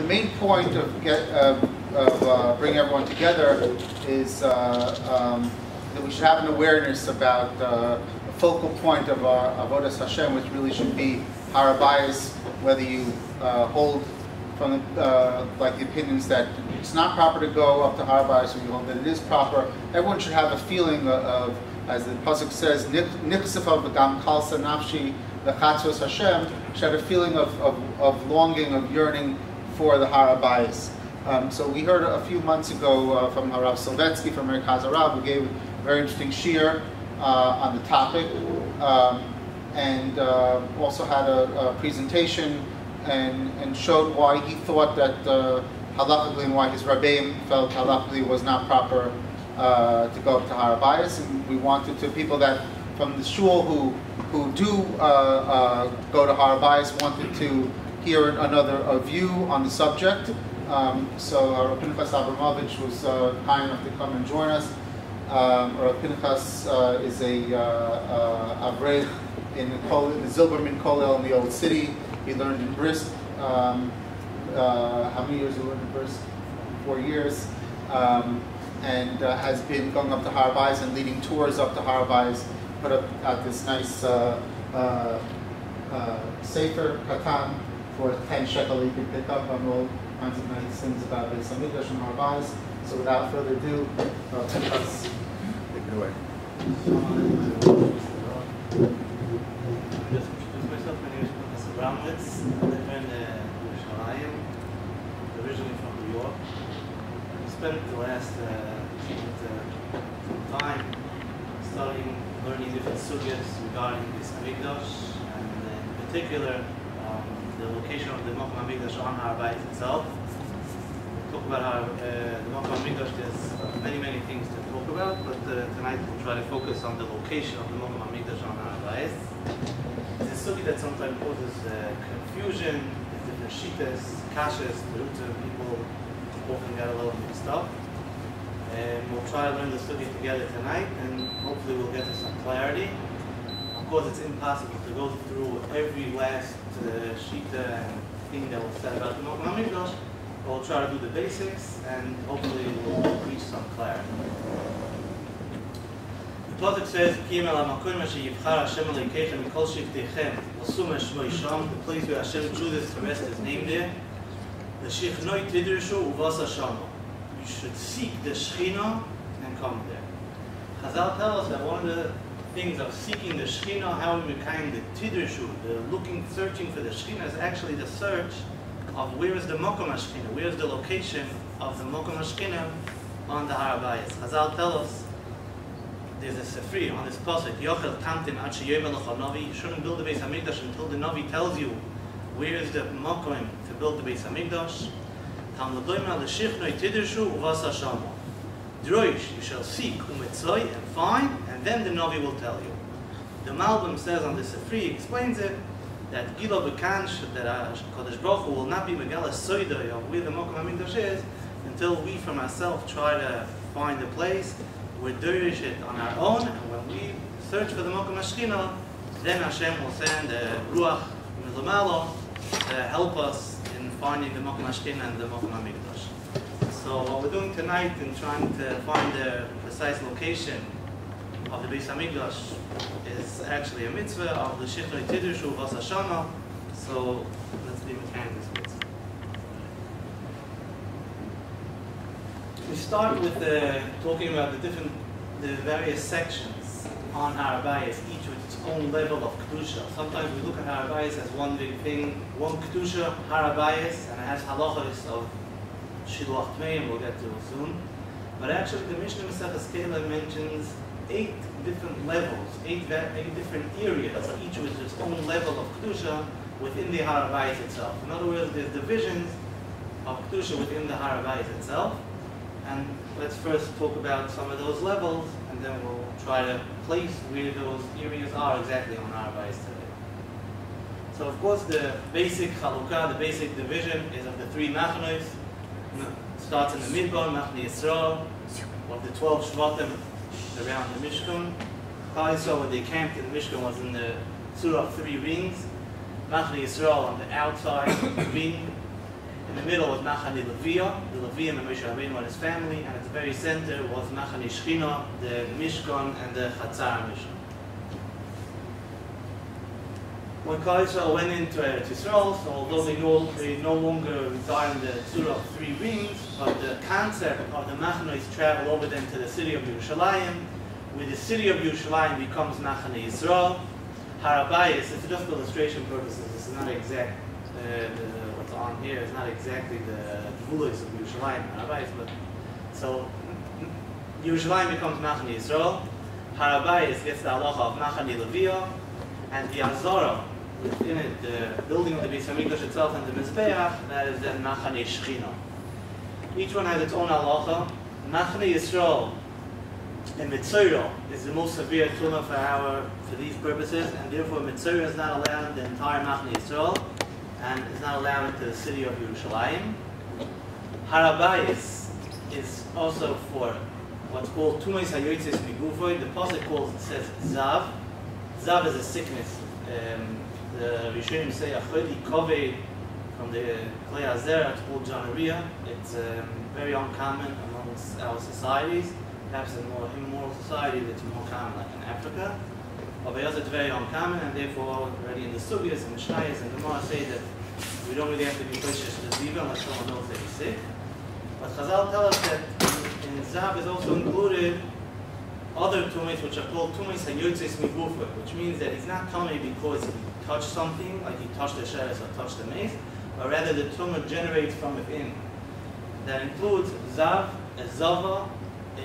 the main point of get uh, of uh, bringing everyone together is uh, um, that we should have an awareness about uh, the focal point of our avodas Hashem, which really should be harabayas, whether you uh, hold from the, uh, like the opinions that it's not proper to go up to harabayas, or you hold that it is proper. Everyone should have a feeling of, as the pasuk says, "Nichsefa v'gam kalsa nafshi v'chatzos Hashem," should have a feeling of, of, of longing, of yearning for the harabayas. Um, so we heard a few months ago uh, from Harav Silvetsky from Merkaz Harav, who gave a very interesting shiur uh, on the topic, um, and uh, also had a, a, presentation and, and showed why he thought that uh, halachically and why his rabbeim felt halachically was not proper uh, to go up to Harabayas, and we wanted to people that from the shul who who do uh, uh, go to Harabayas wanted to hear another view on the subject. Um, so uh, Pinchas Abramowitz was uh, kind enough to come and join us. Um, Pinchas uh, is a uh, uh, in the, Kol- the Zilberman Kollel in the Old City. He learned in Brisk. Um, uh, how many years he learned in Brisk? Four years. Um, and uh, has been going up to Harabais and leading tours up to Harabais. Put up at this nice uh, Sefer Katan for 10 shekel you can pick up on all kinds of nice things about Beis Hamikdash and Harabais. So without further ado, uh, Pinchas, take it away. Just introduce myself. My name is Pinchas Abramowitz. I live in uh, originally from New York. I spent the last uh, uh, time studying, learning different sugyas regarding this Hamikdash, and in particular, the location of the Mokum Hamikdash on Har Bayit itself. We'll talk about how uh, the Mokum Hamikdash, there's many, many things to talk about, but uh, tonight we'll try to focus on the location of the Mokum Hamikdash on Har Bayit. It's a sugi that sometimes causes uh, confusion, different shitas, kashas, the people often get a little mixed up. And we'll try to learn the study together tonight, and hopefully we'll get to some clarity. Course, it's impossible to go through every last uh, shita and thing that was said about but we'll try to do the basics, and hopefully we'll reach some clarity. The Pasuk says, the place where Hashem chooses to rest His name there. The shichnoi tidrishu uvasa shama you should seek the Shekhinah and come there. Chazal tells us that one of the things of seeking the Shekhinah, how we kind the Tidrishu, the looking, searching for the Shekhinah, is actually the search of where is the Mokom where is the location of the Mokom on the Harabayas. Hazal tell us there's a Sefri on this pasuk, Yochel Tamtin Ad Navi, you shouldn't build the Beis HaMikdash until the Navi tells you where is the Mokom to build the Beis HaMikdash. Talmudoima l'shichnoi tidershu uvasa shama. Droish, you shall seek umetzoi and find, and then the Novi will tell you. The Malbim says on the Sefri, explains it, that Gilo Bekansh, that Kodesh Baruch Hu will not be Megala Soidoi of where the Mokum HaMikdash is, until we from ourselves try to find a place, we dirish it on our own, and when we search for the Mokum HaShechina, then Hashem will send a Ruach Milamalo to help us in finding the Mokum Ashkin and the Mokum HaMikdash. So what we're doing tonight in trying to find the precise location of the Beis HaMikdash is actually a mitzvah of the Shichrei Tidushu Vas. So let's be mechanic this mitzvah. We start with the, talking about the different, the various sections on Harabayas, each with its own level of Kedusha. Sometimes we look at Harabayas as one big thing, one Kedusha, Harabayas, and it has halachas of Shiluach Tmeim, we'll get to soon. But actually the Mishnah Maseches Kela mentions eight different levels, eight, eight different areas, each with its own level of Kedusha within the Harabayas itself. In other words, there's divisions of Kedusha within the Harabayas itself. And let's first talk about some of those levels, and then we'll try to place where those areas are exactly on bias today. So of course the basic chalukah, the basic division is of the three machnos. Starts in the Midbar, Machne Yisrael, of the 12 Shvatim around the Mishkan. Klal Yisrael, where they camped in the Mishkan, was in the Surah of three rings. Machne Yisrael on the outside ring, In the middle was Machane Levia, the Levium and Moshe Rabbeinu and his family, and at the very center was Machane Shechina, the Mishkan and the Chatzar Mishkan. When Yisrael went into Eretz Yisrael, so although they no, they no longer reside in the Tzura of three wings, but the concept of the Machanois travel over them to the city of Yerushalayim, where the city of Yerushalayim becomes Machane Yisrael. Harabayis, it's just for illustration purposes, it's not exact, uh, the, what's on here is not exactly the Gvulis of Yerushalayim, Harabayis, but so Yerushalayim becomes Machane Yisrael. Harabayis gets the halacha of Machane Levia, and the Azara, within it, the building of the Beis Hamikdash itself and the Mizbeach, that is the Machane Shechina. Each one has its own halacha. Machane Yisrael and Mitzora is the most severe tuma for our for these purposes, and therefore Mitzora is not allowed in the entire Machane Yisrael, and is not allowed into the city of Yerushalayim. Harabayis is also for what's called Tumas Hayotzes Migufoy. The pasuk calls it says Zav. Zav is a sickness. Um, the Rishonim say Achodi Kove from the Klei Azer, it's called gonorrhea. It's um, very uncommon amongst our societies. Perhaps in more immoral societies, it's more common, like in Africa. But it's very uncommon, and therefore, already in the Sugyas and the and the Gemara say that we don't really have to be precious to Ziva unless someone knows that he's sick. But Chazal tell us that in Zav is also included other tumas which are called tumas hayotzes migufa, which means that he's not coming because he touched something, like he touched the sheres or touched the mace, but rather the tumah generates from within. That includes zav, a zava, a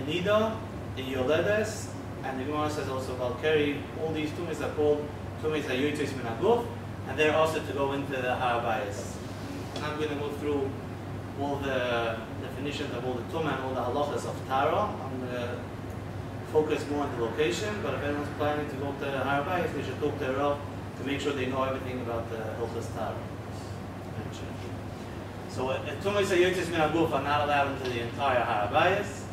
yoledes, and the Gemara says also valkeri. All these tumas are called tumas hayotzes minaguf, and they're also to go into the harabayas. I'm going to go through all the definitions of all the tumah and all the halachas of Tara. I'm going to focus more on the location, but if anyone's planning to go to Harabayas, they should talk to Rav to make sure they know everything about the Hilchas Tara. So uh, uh, Tumay Sayotis Min Aguf are not allowed into the entire Harabayas.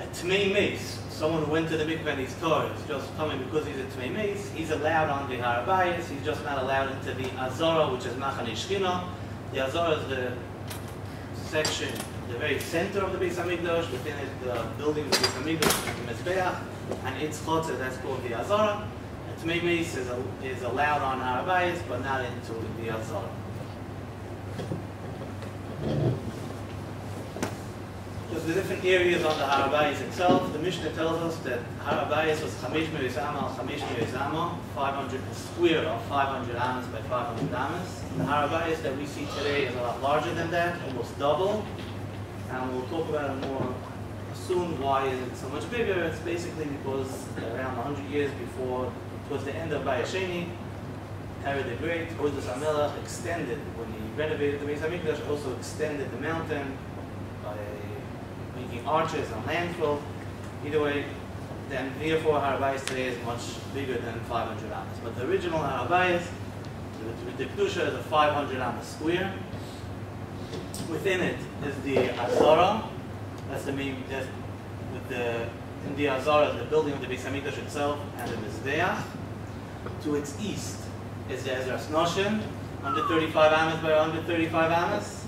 A Tmei Mace, someone who went to the mikveh and he's Torah, is just coming because he's a Tmei Mace, he's allowed on the Harabayas, he's just not allowed into the Azara, which is Machane Shchina. The Azara is the section the very center of the Beis Hamikdash, within it, the building of the Beis Hamikdash, the Mizbeach, and its chotzer, that's called the Azara. And Tmei is, is allowed on Harabayas, but not into the Azara. Just the different areas on the Harabayas itself, the Mishnah tells us that Harabayas was Chamesh Meis Amal, Chamesh Meis Amal, 500 square of 500 amas by 500 amas. The Harabayas that we see today is a lot larger than that, almost double and we'll talk about it more soon why is it so much bigger. It's basically because around 100 years before, towards the end of Bayasheni, Herod the Great, Ozus HaMelech extended, when he renovated the Beis HaMikdash, also extended the mountain by making arches and landfill. Either way, then therefore Harabayas today is much bigger than 500 amas. But the original Harabayas, the, the Kedusha is a 500 amas square, within it is the Azara. That's the main, that's with the, in the Azara, the building of the Beis itself and the Mizbeach. To its east is the Ezras Noshin, 135 amas by 135 amas.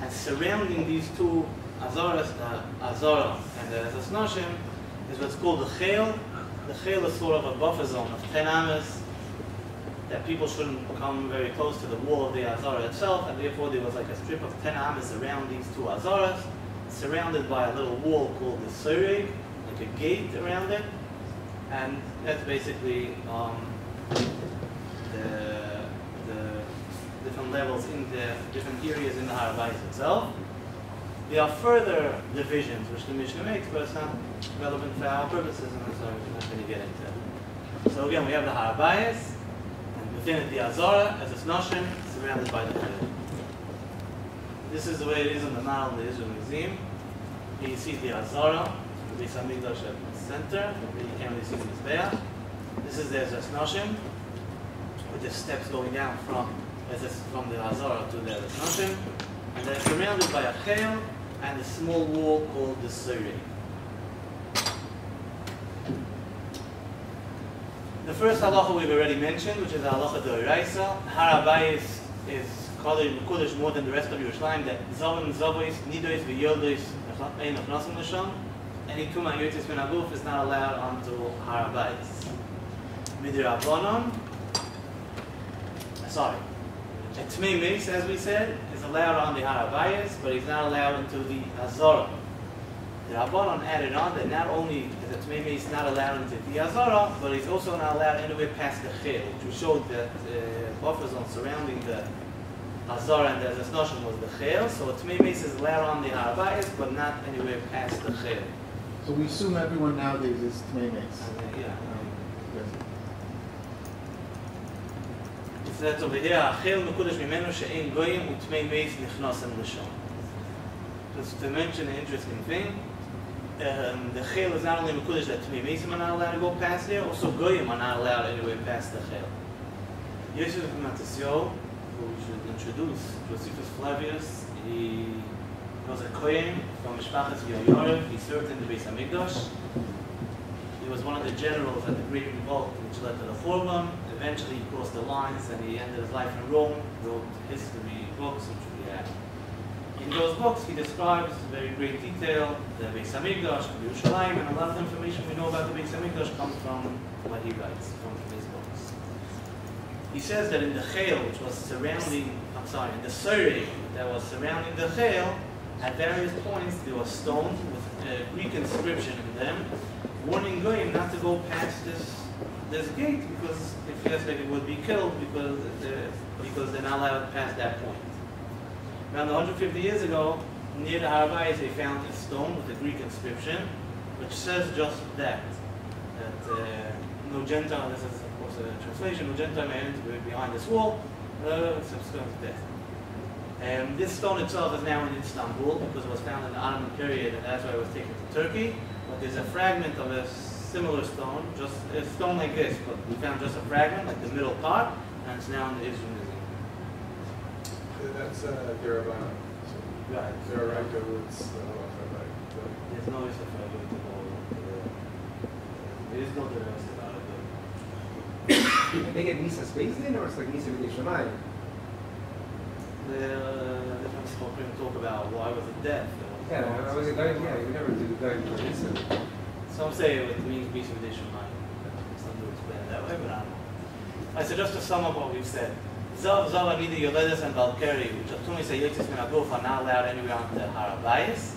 And surrounding these two Azaras, the Azara and the Ezras Noshin, is what's called the Chel. The Chel is sort of a buffer zone of 10 amas that people shouldn't come very close to the wall of the Azara itself, and therefore there was like a strip of 10 amas around these two Azaras, surrounded by a little wall called the Surig, like a gate around it, and that's basically um, the, the different levels in the different areas in the Harabayas itself. There are further divisions which the Mishnah makes, but it's not relevant for our purposes, and so we're not going to get into it. So again, we have the Harabayas, within the Azara as it's Noshim, surrounded by the Chayil. This is the way it is in the Nile in the Israel Museum. Here you see the Azara, the Beis Hamikdash at the center, where you can't really see the Mizbeach. This is the Ezras with the steps going down from from the Azara to the Ezras. And they're surrounded by a Chayil and a small wall called the Suri. The first halacha we've already mentioned, which is halacha d'oraisa. Harabayis is Kali Mekudesh more than the rest of Yerushalayim, that Zavim, Zavois, Nidois, V'yodois, Ein of Nasim Lashon, any Tuma Yotis Ben Aguf is not allowed onto Har HaBayis. Midir Abonon, sorry, a Tmei Meis, as we said, is allowed on the Har HaBayis, but he's not allowed into the Azorah. The Rabbanon added on that not only is a Tmei Meis not allowed into the Azorah, but he's also not allowed anywhere past the Chil, which showed that uh, buffer zone surrounding the Azorah and the Zasnoshim was the Chil, so Meis is allowed on the Har but not anywhere past the Chil. So we assume everyone nowadays is. And, uh, yeah. Says over here, "Achel mekudesh mimenu she'ein goyim u'tmei meis nichnosem l'shon." Just to mention an interesting thing, um, the chel is not only mekudesh that tmei meisim are not allowed to go past there, also goyim are not allowed anywhere past the chel. Yosef Matasio, who we should introduce, Josephus Flavius, he was a kohen from Mishpachas Yoyorev, he served in the Beis Hamikdash, he was one of the generals at the Great Revolt, which led to the Forum. Eventually, he crossed the lines and he ended his life in Rome, wrote history books. In those books, he describes in very great detail the Beis Hamikdash, Yerushalayim, and a lot of the information we know about the Beis Hamikdash comes from what he writes, from his books. He says that in the Chayil, which was surrounding, I'm sorry, in the survey that was surrounding the Chayil, at various points there were stones with a Greek inscription in them, warning Goyim not to go past this this gate because if yes, they would be killed because they're, because they're not allowed past that point. Around 150 years ago, near the Harabais, they found a stone with a Greek inscription, which says just that. That uh, no Gentile, this is of course a translation, no Gentile man behind this wall, uh, stones of death. And this stone itself is now in Istanbul because it was found in the Ottoman period and that's why it was taken to Turkey. But there's a fragment of a similar stone, just a stone like this, but we found just a fragment, like the middle part, and it's now in the Israel. That's uh, Garabana. Right. Garabana was the halacha, right? There's no Yosef Rabbi to go to the, there is no Deros about it. They get Nisa Space in, or it's like Nisa B'dei Shemayim? The uh, different Chokrim talk about why was it death? Yeah, I was going, yeah, you never do going for Nisa. Some say it means Bishu Deshumai. Some do explain it that way, but I don't know. I said just to sum up what we've said. Zav, Amida, Yoledes, and Balkari, which are Tumi say Yotis Min Aguf, are not allowed anywhere on the Harabayas.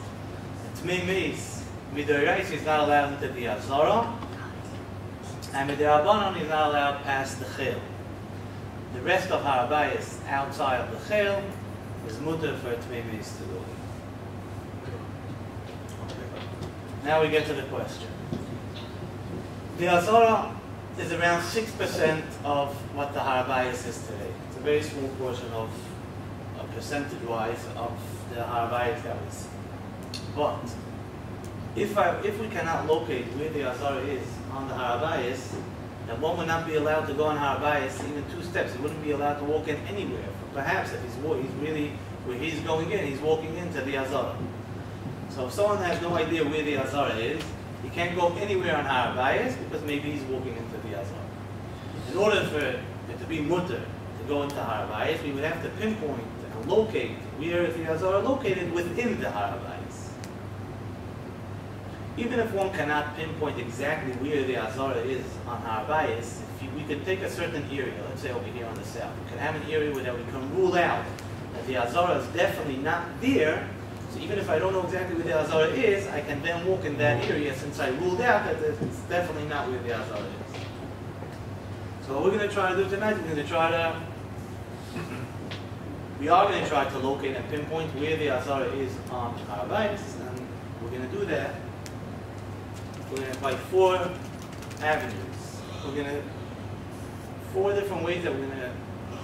Tmei Meis, Midorais is not allowed into the Azara. And Midirabanon is not allowed past the Chil. The rest of Harabayas outside of the Chil is mutter for Tmei Meis to go. Now we get to the question. The Azora is around 6% of what the Harabayas is today. A very small portion of, uh, percentage-wise, of the Harabayas that. But, if, I, if we cannot locate where the Azara is on the Harabayas, then one would not be allowed to go on Harabayas even two steps. He wouldn't be allowed to walk in anywhere. Perhaps if he's, he's really, where he's going in, he's walking into the Azara. So if someone has no idea where the Azara is, he can't go anywhere on Harabayas because maybe he's walking into the Azara. In order for it to be mutter go into Harabayas, we would have to pinpoint and locate where the Azara is located within the Harabayas. Even if one cannot pinpoint exactly where the Azara is on Harabayas, if you, we could take a certain area, let's say over here on the south, we could have an area where we can rule out that the Azara is definitely not there, so even if I don't know exactly where the Azara is, I can then walk in that area since I ruled out that it's definitely not where the Azara is. So what we're going to try to do tonight, we're going to try to, we are going to try to locate and pinpoint where the Azara is on Harabayas, and we're going to do that. We're apply four avenues. We're going to, four different ways that we're going to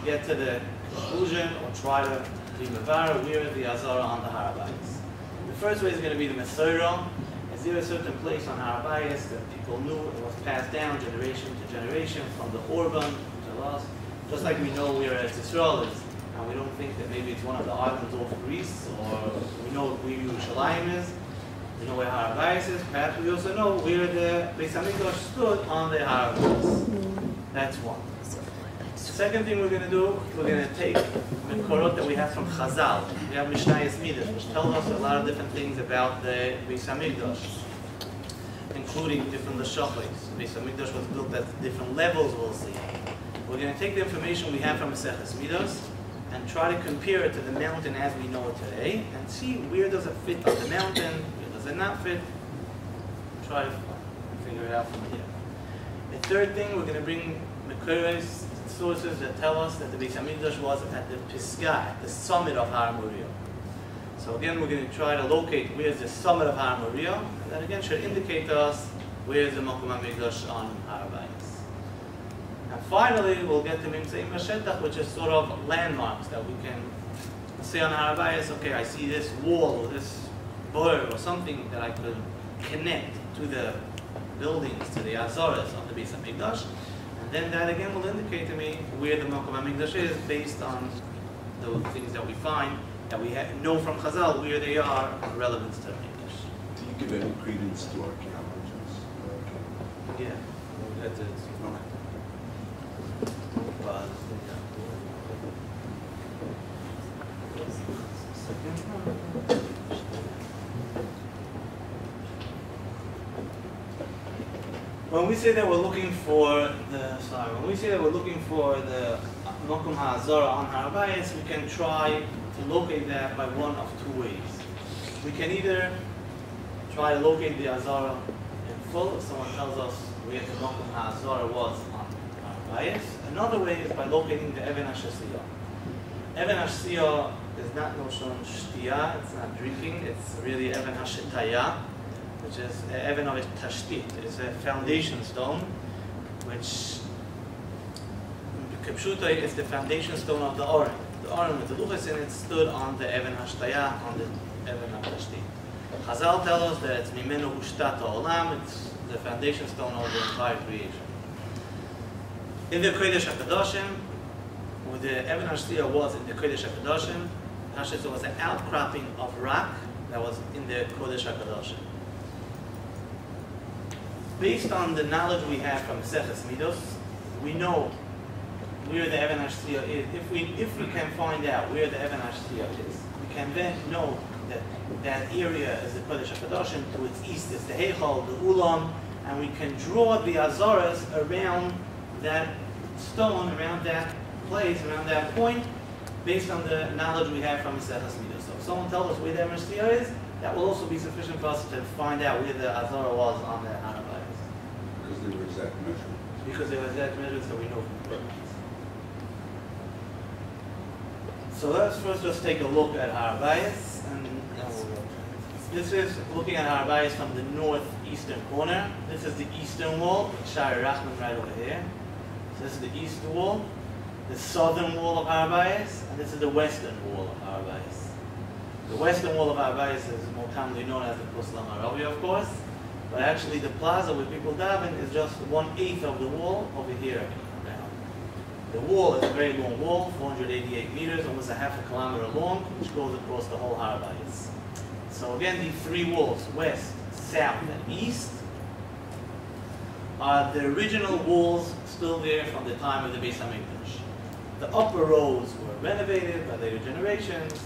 get to the conclusion or try to be Mavara, where the Azara on the Harabayas. The first way is going to be the Mesorah. Is there a certain place on Harabayas that people knew it was passed down generation to generation from the Orban to us? Just like we know where Eretz Israel is, and we don't think that maybe it's one of the islands of Greece, or we know where Yerushalayim is, we know where Harabayas is, perhaps we also know where the Beis Hamikdash stood on the Harabayas. That's one. Second thing we're going to do, we're going to take the Korot that we have from Chazal. We have Mishnayos Midas, which tells us a lot of different things about the Beis Hamikdash, including different Lashachos. Beis Hamikdash was built at different levels, we'll see. We're going to take the information we have from Maseches Midas and try to compare it to the mountain as we know it today and see where does it fit on the mountain, where does it not fit. Try to figure it out from here. The third thing, we're going to bring Mekuris, sources that tell us that the Beis Hamikdash was at the Pisgah, the summit of Har Moriah. So again, we're going to try to locate where's the summit of Har Moriah, and that again should indicate to us where's the Mokum HaMikdash on Har. And finally, we'll get to Mimtzeim Hashetach, which is sort of landmarks that we can say on Har Bayis, okay, I see this wall or this board or something that I could connect to the buildings, to the Azores of the Beis Hamikdash. And then that again will indicate to me where the Mokum HaMikdash is based on the things that we find, that we know from Chazal where they are in relevance to the Mikdash. Do you give any credence to archaeologists? Yeah. That's it. When we say that we're looking for the sorry, when we say that we're looking for the Mokum HaZorah on Har Bayis, we can try to locate that by one of two ways. We can either try to locate the Azara in full if someone tells us where the Mokum HaZorah was Another way is by locating the Even HaShasiyah. Even HaShasiyah is not notion shtiya, it's not drinking, it's really Even HaShetaya which is uh, Even of Tashtit. It's a foundation stone, which Kipshuta is the foundation stone of the Oren. The Oren with the Luchas in it stood on the Even Hashtaya, on the Even of Tashtit. Chazal tell us that it's Mimenu Hushtat Olam, it's the foundation stone of the entire creation. In the Kodesh HaKadoshim, where the Even Hashtaya was in the Kodesh HaKadoshim, Hashtaya was an outcropping of rock that was in the Kodesh HaKadoshim based on the knowledge we have from Seches Midos, we know where the Even HaShtiyah is. If we, if we can find out where the Even HaShtiyah is, we can then know that that area is the Kodesh HaKadoshim, to its east is the Heichal, the Ulam, and we can draw the Azaras around that stone, around that place, around that point, based on the knowledge we have from Seches Midos. So if someone tells us where the Even HaShtiyah is, that will also be sufficient for us to find out where the Azara was on the Hanabayas. Because they were exact measurements. Because they were exact measurements that we know from the. So let's first just take a look at Harabayas. And then we'll go. This is looking at Harabayas from the northeastern corner. This is the eastern wall, Shari Rachman right over here. So this is the east wall, the southern wall of Harabayas, and this is the western wall of Harabayas. The western wall of Harabayas is more commonly known as the Kuslam Arabi, of course. But actually the plaza where people daven is just one-eighth of the wall over here. The wall is a very long wall, 488 meters, almost a half a kilometer long, which goes across the whole Harabayas. So again, these three walls, west, south, and east, are the original walls still there from the time of the Beis Hamikdash. The upper rows were renovated by later generations,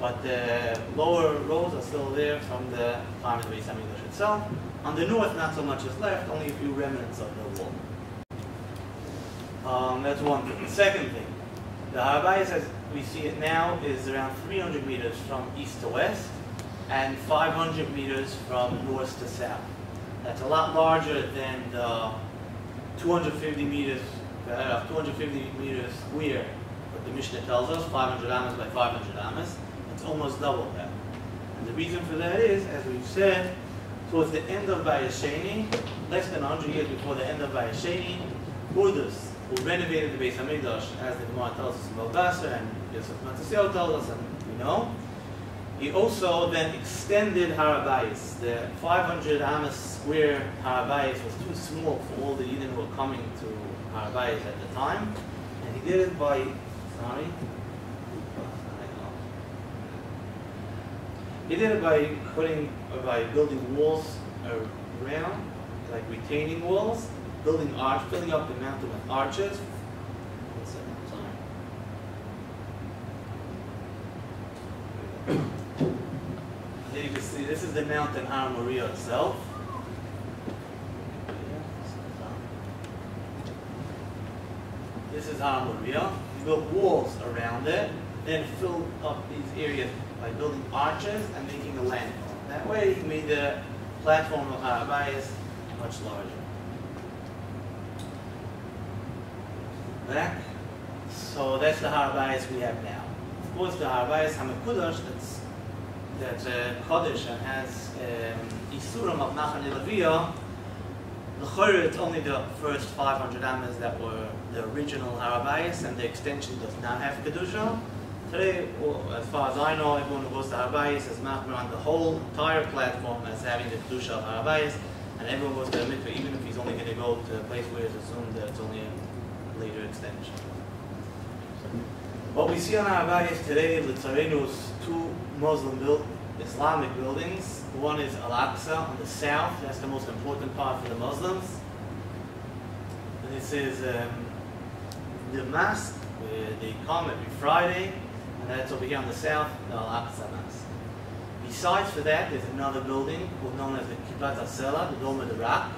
but the lower rows are still there from the time of the Beis Hamikdash itself. On the north, not so much is left, only a few remnants of the wall. Um, that's one thing. The second thing, the Harabayas as we see it now is around 300 meters from east to west and 500 meters from north to south. That's a lot larger than the 250 meters, uh, 250 meters square, what the Mishnah tells us, 500 amas by 500 amas. It's almost double that. And the reason for that is, as we've said, towards the end of Bayasheni, less than 100 years before the end of Bayasheni, Buddhists who renovated the Beis Hamikdash, as the Gemara tells us in Bava Basra and Yosef Matasio tells us, and we know. He also then extended Harabayas. The 500 Amos square Harabayas was too small for all the Yidden who were coming to Harabayas at the time. And he did it by, sorry, he did it by putting, uh, by building walls around, like retaining walls, building arch, filling up the mountain with arches. You can see this is the mountain Har Moriah itself. This is Har Moriah. He built walls around it, then filled up these areas by building arches and making a landform. That way, he made the platform of Har Habayis much larger. Back. So that's the Har Habayis we have now. Of course, the Har Habayis Hamakudash that's that's uh, Kaddish and has um, Isurim of Nachan Elaviyah. L'chorah, it's only the first 500 amas that were the original Har Habayis, and the extension does not have Kedusha. Today, as far as I know, everyone who goes to Har Habayis is machmir on the whole entire platform as having the Kedusha of Har Habayis, and everyone goes to the mikveh, even if he's only going to go to a place where it's assumed that it's only a later extension. What we see on Har Habayis today, Litzarenu, is two Muslim built Islamic buildings. One is Al-Aqsa on the south, that's the most important part for the Muslims. And this is um, the mosque they come every Friday, and that's over here on the south, the Al-Aqsa Mosque. Besides for that, there's another building known as the Kipat HaSela, the Dome of the Rock,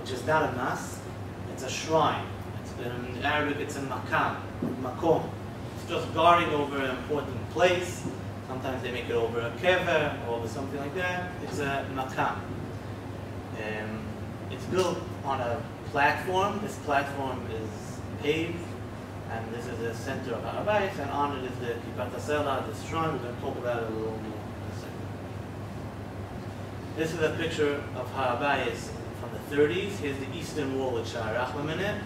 which is not a mosque, it's a shrine. It's, in Arabic, it's a makam, makom. It's just guarding over an important place. Sometimes they make it over a kever or over something like that. It's a makam. Um, it's built on a platform. This platform is paved, and this is the center of Har Habayis, and on it is the Kipat HaSela, the shrine. We're going to talk about it a little more in a second. This is a picture of Har Habayis from the 30s. Here's the eastern wall with Shah Rachman in it.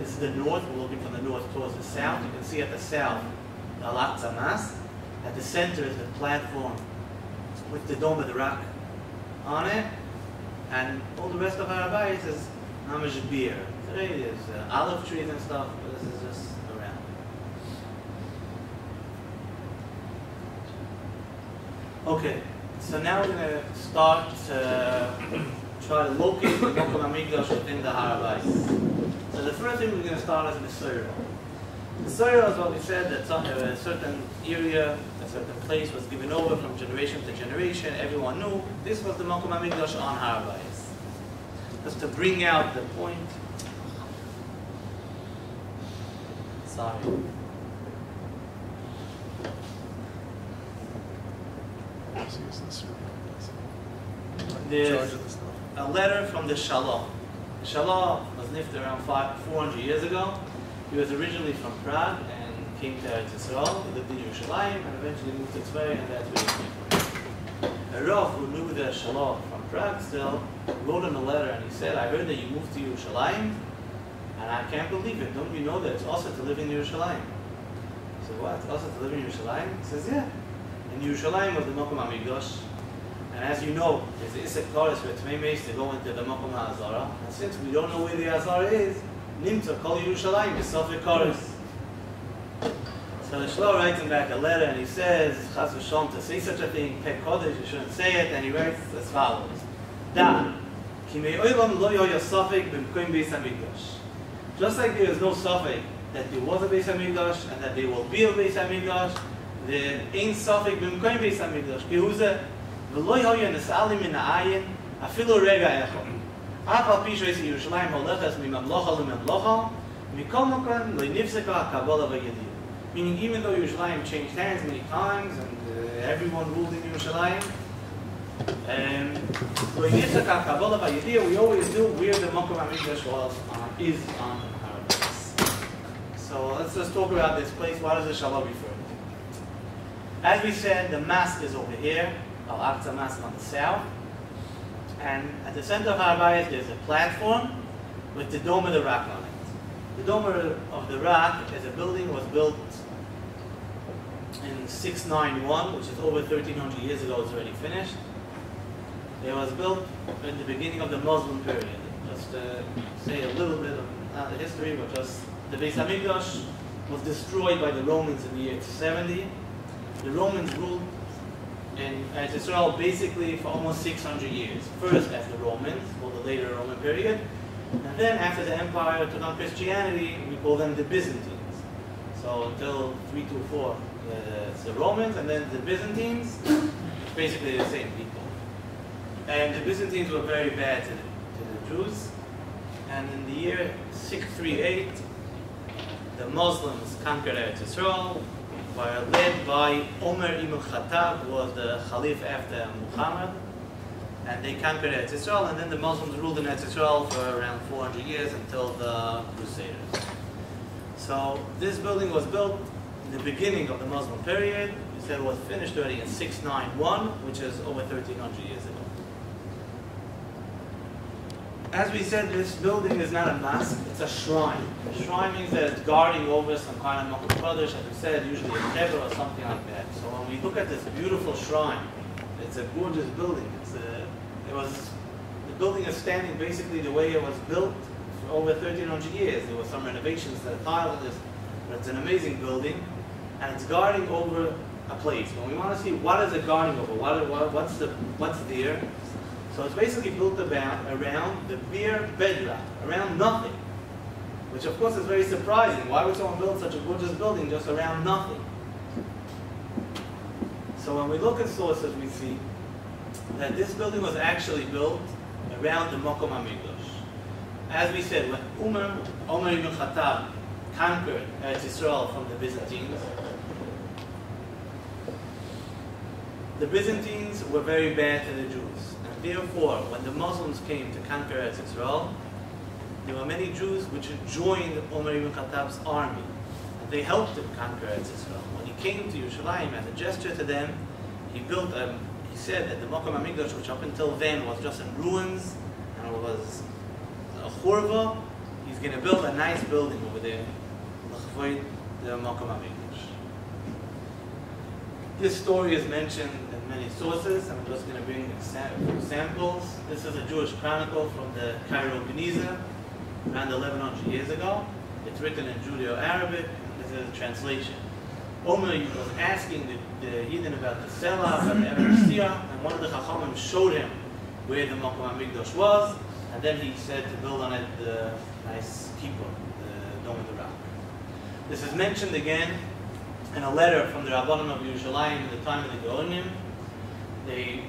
This is the north. We're looking from the north towards the south. You can see at the south the Mosque. At the center is the platform with the Dome of the Rock on it. And all the rest of Har Habayis is Hamish beer. Today there's uh, olive trees and stuff, but this is just around. Okay, so now we're going to start to try to locate the local HaMikdash within the Har Habayis. So the first thing we're going to start is the soil. The Mesorah is what we said that a certain area, a the place was given over from generation to generation. Everyone knew this was the Mokum HaMikdash on Har Habayis. Just to bring out the point. Sorry. There's a letter from the Shlo. Shlo was lived around five, 400 years ago. He was originally from Prague came to Eretz Yisrael. He lived in Yerushalayim and eventually moved to Tzvei, and that's where he came from. A Rav who knew the Shlo from Prague still wrote him a letter and he said, I heard that you moved to Yerushalayim and I can't believe it. Don't you know that it's also to live in Yerushalayim? He said, what? Also to live in Yerushalayim? He says, yeah. And Yerushalayim was the Mokum HaMikdash. And as you know, there's the Isaac Torres where Tmei Meis to go into the Mokum HaAzara. And since we don't know where the Azara is, Nimtza, Kol Yerushalayim, is Sofik Torres. So the Shlo writes him back a letter and he says, Chas v'shalom, to say such a thing, pek kodesh, you shouldn't say it, and he writes as follows. Da, ki me'oilam lo yo yosofik b'mkoim beis hamikdash. Just like there is no suffix that there was a beis hamikdash and that there will be a beis hamikdash, there ain't suffix b'mkoim beis hamikdash. Ki huze, v'lo yo yo nis'ali min ha'ayin, afilo rega echo. Af al pi shoysi Yerushalayim holeches mimamlocha lumemlocha, mikol mokan lo nifseka ha'kabola v'yediyah. Meaning even though Yerushalayim changed hands many times and uh, everyone ruled in Yerushalayim, um, lo nifsaka kabbalah v'yediyah, we always knew where the Mokum HaMikdash was is on our. So let's just talk about this place. What does the Shlo refer to? As we said, the mask is over here. Al-Aqsa Mosque on the south. And at the center of Har Habayis, there's a platform with the Dome of the Rock on it. The Dome of the Rock is a building was built in 691, which is over 1300 years ago, it's already finished. It was built in the beginning of the Muslim period. Just to say a little bit of the history, but just the Beis Hamikdash was destroyed by the Romans in the year 70. The Romans ruled in Israel basically for almost 600 years. First as the Romans, or the later Roman period, And then after the empire took on Christianity, we call them the Byzantines. So until 324, uh, it's the Romans, and then the Byzantines, basically the same people. And the Byzantines were very bad to the, to the Jews. And in the year 638, the Muslims conquered Eretz Yisrael, were led by Omar ibn Khattab, who was the Caliph after Muhammad. And they conquered Eretz and then the Muslims ruled in Eretz for around 400 years until the Crusaders. So this building was built the beginning of the Muslim period. We said it was finished already in 691, which is over 1300 years ago. As we said, this building is not a mosque, it's a shrine. A shrine means that it's guarding over some kind of Pradesh, as we said, usually a Hebrew or something like that. So when we look at this beautiful shrine, it's a gorgeous building. It's a, it was, the building is standing basically the way it was built for over 1300 years. There were some renovations to the tile of this, but it's an amazing building, and it's guarding over a place. When we want to see what is it guarding over, what, what, what's, the, what's there, so it's basically built about, around the bare bedrock, around nothing. Which of course is very surprising. Why would someone build such a gorgeous building just around nothing? So when we look at sources, we see that this building was actually built around the Mokom HaMikdash. As we said, when Umar, Umar ibn Khattab conquered uh, Eretz Yisrael from the Byzantines, the Byzantines were very bad to the Jews. And therefore, when the Muslims came to conquer Eretz Yisrael, there were many Jews which joined Umar ibn Khattab's army. And they helped him conquer Eretz Yisrael. When he came to Yerushalayim, as a gesture to them, he built, um, he said that the Mokom HaMikdash, which up until then was just in ruins, and it was a churva, he's going to build a nice building over there, the Mokom HaMikdash. This story is mentioned many sources. I'm just going to bring exa- samples. This is a Jewish chronicle from the Cairo Geniza, around 1100 years ago. It's written in Judeo-Arabic. This is a translation. Omer was asking the, the heathen about the Selah, about the Siyah, and one of the Chachamim showed him where the Mokom HaMikdash was, and then he said to build on it the nice kippah, the Dome of the Rock. This is mentioned again in a letter from the Rabbanim of Yerushalayim in the time of the Gaonim. They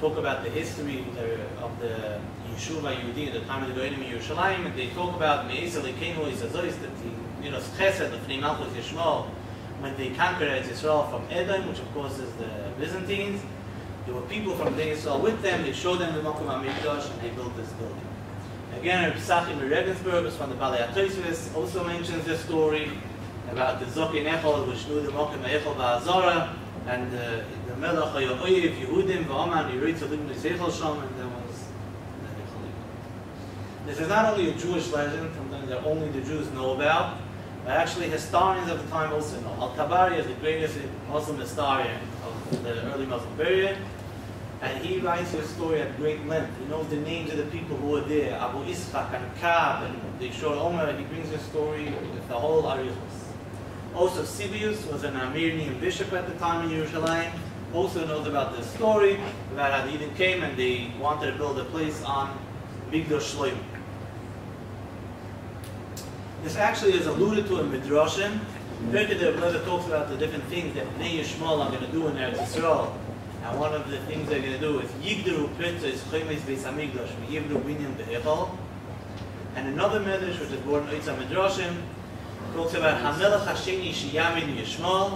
talk about the history of the, of the Yeshuva Yehudi at the time of the Gaonim in Yerushalayim, and they talk about Me'isa Lekenu Isazois, that the, know, Chesed, the Fnei Malchus Yishmael, when they conquered Eretz Yisrael from Edom, which of course is the Byzantines, there were people from Bnei Yisrael with them, they showed them the Mokum HaMikdash, and they built this building. Again, Reb Sachim Regensburg is from the Balei HaTosfos, also mentions this story about the Zokin Echol, which knew the Mokum HaEchol Ba'azora, and uh, the Melech HaYo'oyev, Yehudim, V'oman, Yirit Zalim Nisechel Shom, and there was This is not only a Jewish legend, something that only the Jews know about, but actually historians of the time also know. Al-Tabari is the greatest Muslim historian of the early Muslim period, and he writes his story at great length. He knows the names of the people who were there, Abu Ishaq and Kab, and the Shor Omer. He brings his story with the whole Arichos. Also, Sebeos was an Armenian bishop at the time in Yerushalayim. Also knows about this story about how the Eden came and they wanted to build a place on Migdosh Shloim. This actually is alluded to in Midrashim. Pirkei the Rebbe talks about the different things that Bnei Yishmael are going to do in Eretz Yisrael. And one of the things they're going to do is Yigdaru Pritzes Choymes Beis Hamikdash V'yivru Binyan Be'echol. And another medrash, which is born in Eitza Midrashim, talks about Hasheni Shiyamin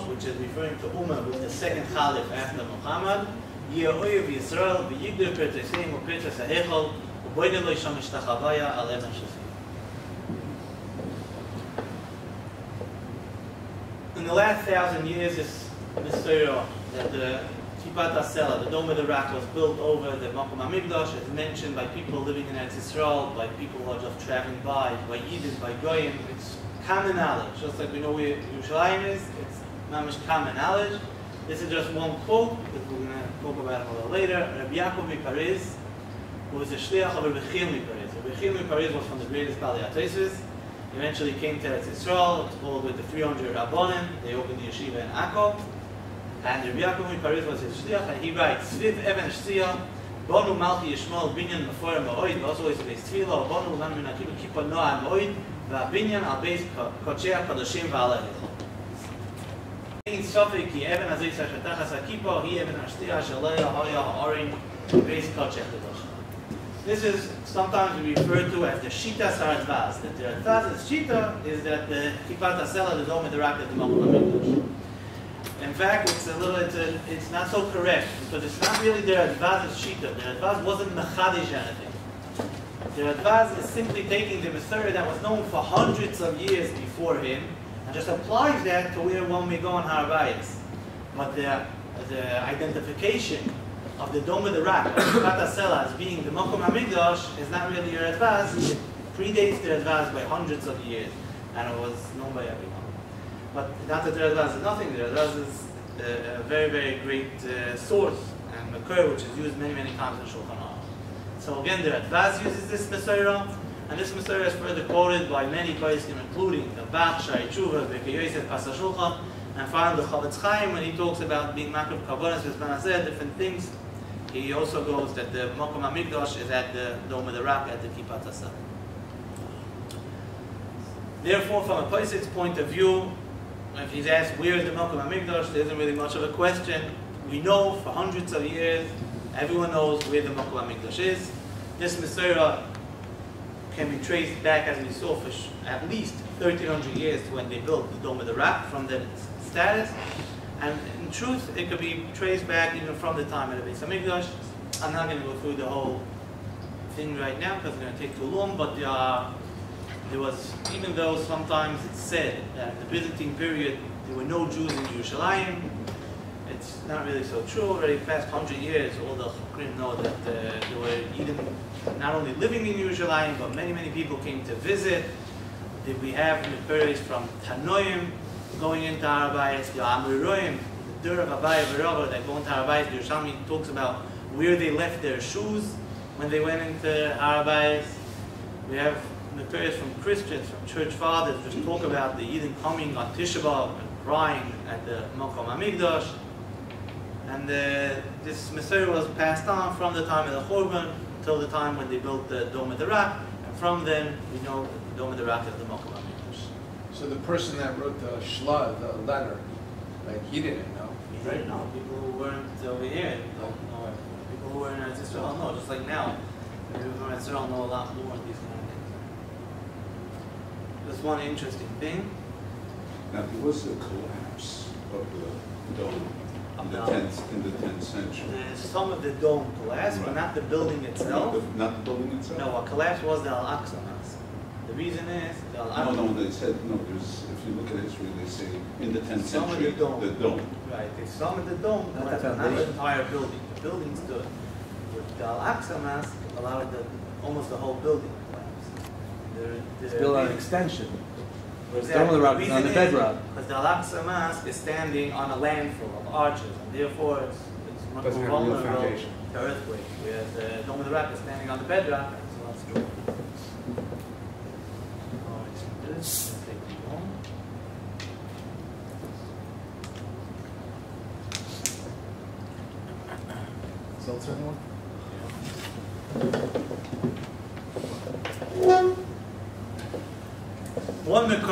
which is referring to the second after Muhammad. Yehoyev Yisrael U'boidelo Yisham Ishtachavaya Alem HaShasim. in the last thousand years, this Mysterio, that the Kipat HaSela, the Dome of the Rock, was built over the Makom HaMikdash, is mentioned by people living in Eretz Yisrael, by people who are just traveling by, by Yiddish, by Goyim. It's common knowledge. Just like we know where Yerushalayim is, it's mamish common knowledge. This is just one quote that we're going to talk about a little later. Rabbi Yaakov Mipariz, who was a shliach of Rabbi Chil Mipariz. Rabbi Chil Mipariz was from the greatest Bali HaTosfos. Eventually came to Eretz Yisrael, it's called with the 300 Rabbonim, they opened the yeshiva in Akko, and Rabbi Yaakov Paris was his shliach, and he writes, Sviv Even Shtziyah, Bonu Malchi Yishmael Binyan Mefoyer Ma'oid, also is Beis Tfila, Bonu Lan Min Akibu Kippah Noah Ma'oid, והבניין על בית קודשי הקודשים ועל ההיכל. אין ספק כי אבן הזה שתחת הכיפו היא אבן השתייה שלא היה האורן בית קודשי הקודשים. This is sometimes referred to as the Shita Saradvaz. That the Radvaz's Shita is that the Kippah Tasela, the dome of the rock, is the Makom HaMikdash. In fact, it's a little, it's, a, it's not so correct because it's not really the Radvaz's Shita. The Radvaz wasn't Mechadish anything. The Radvaz is simply taking the Masorah that was known for hundreds of years before him and just applies that to where one may go on Harabayas. But the, the identification of the Dome of the Rock, of Kippah Sela as being the Mokum HaMikdash is not really a Radvaz. It predates the Radvaz by hundreds of years and it was known by everyone. But not that the Radvaz is nothing, the Radvaz is a, a very, very great uh, source and Makar which is used many, many times in Shulchan Aruch. So again, the Radvaz uses this Masorah, and this Masorah is further quoted by many Poskim, including the Bach, Shai Tshuva, Beke Yosef, Pasashulchan, and finally the Chavetz Chaim, when he talks about being Makav Kavonis with Manaseh, different things, he also goes that the Mokom HaMikdash is at the Dome of the Rock, at the Kippah Tasah. Therefore, from a Posik's point of view, if he's asked where is the Mokom HaMikdash, there isn't really much of a question. We know for hundreds of years Everyone knows where the Makom HaMikdash is. This Masorah can be traced back, as we saw, for at least 1300 years when they built the Dome of the Rock from the status. And in truth, it could be traced back even from the time of the Beis HaMikdash. I'm not going to go through the whole thing right now because it's going to take too long, but there, are, there was, even though sometimes it's said that in the Byzantine period there were no Jews in Yerushalayim, it's not really so true. Already past hundred years, all the Chakrim know that uh, there were even not only living in Yerushalayim, but many, many people came to visit. We have Meperes from Tanoim going into Arabayas, the Amiroim, the Dur of Barava that go into Arabayas, the Yerushalmi talks about where they left their shoes when they went into Arabayas. We have Meperes from Christians, from church fathers, which talk about the Eden coming on Tisha and crying at the Mokom HaMikdash. And uh, this Masorah was passed on from the time of the Churban until the time when they built the Dome of the Rock. And from then, we know the Dome of the Rock is the Mokum HaMikdash. So the person that wrote the shla, the letter, like he didn't know, We right? didn't know. People who weren't over here don't know it. People who were in Eretz Israel know, just like now. People who are in Israel know a lot more of these kind of things. That's one interesting thing. Now, there was a collapse of the dome in the No. tenth, in the tenth century. Uh, some of the dome collapsed, but not the building itself. The- Not the building itself? No, what collapsed was the Al-Aqsa Mosque. The reason is, the No, Al-Aqsa no, no, they said, no, there's, if you look at history, they say in the tenth Some of century, the dome. the dome. Right, it's some of the dome, Not but the not the entire building. The building stood. With the Al-Aqsa Mosque allowed the, almost the whole building to collapse. The- It's the- built on an extension. Whereas Dome of the Rock is on the bedrock. Because the Al-Aqsa Mosque is standing on a landfill of arches, and therefore it's, it's much Doesn't more have real vulnerable foundation. to earthquake. Whereas the Dome of the Rock is standing on the bedrock, and it's a lot stronger.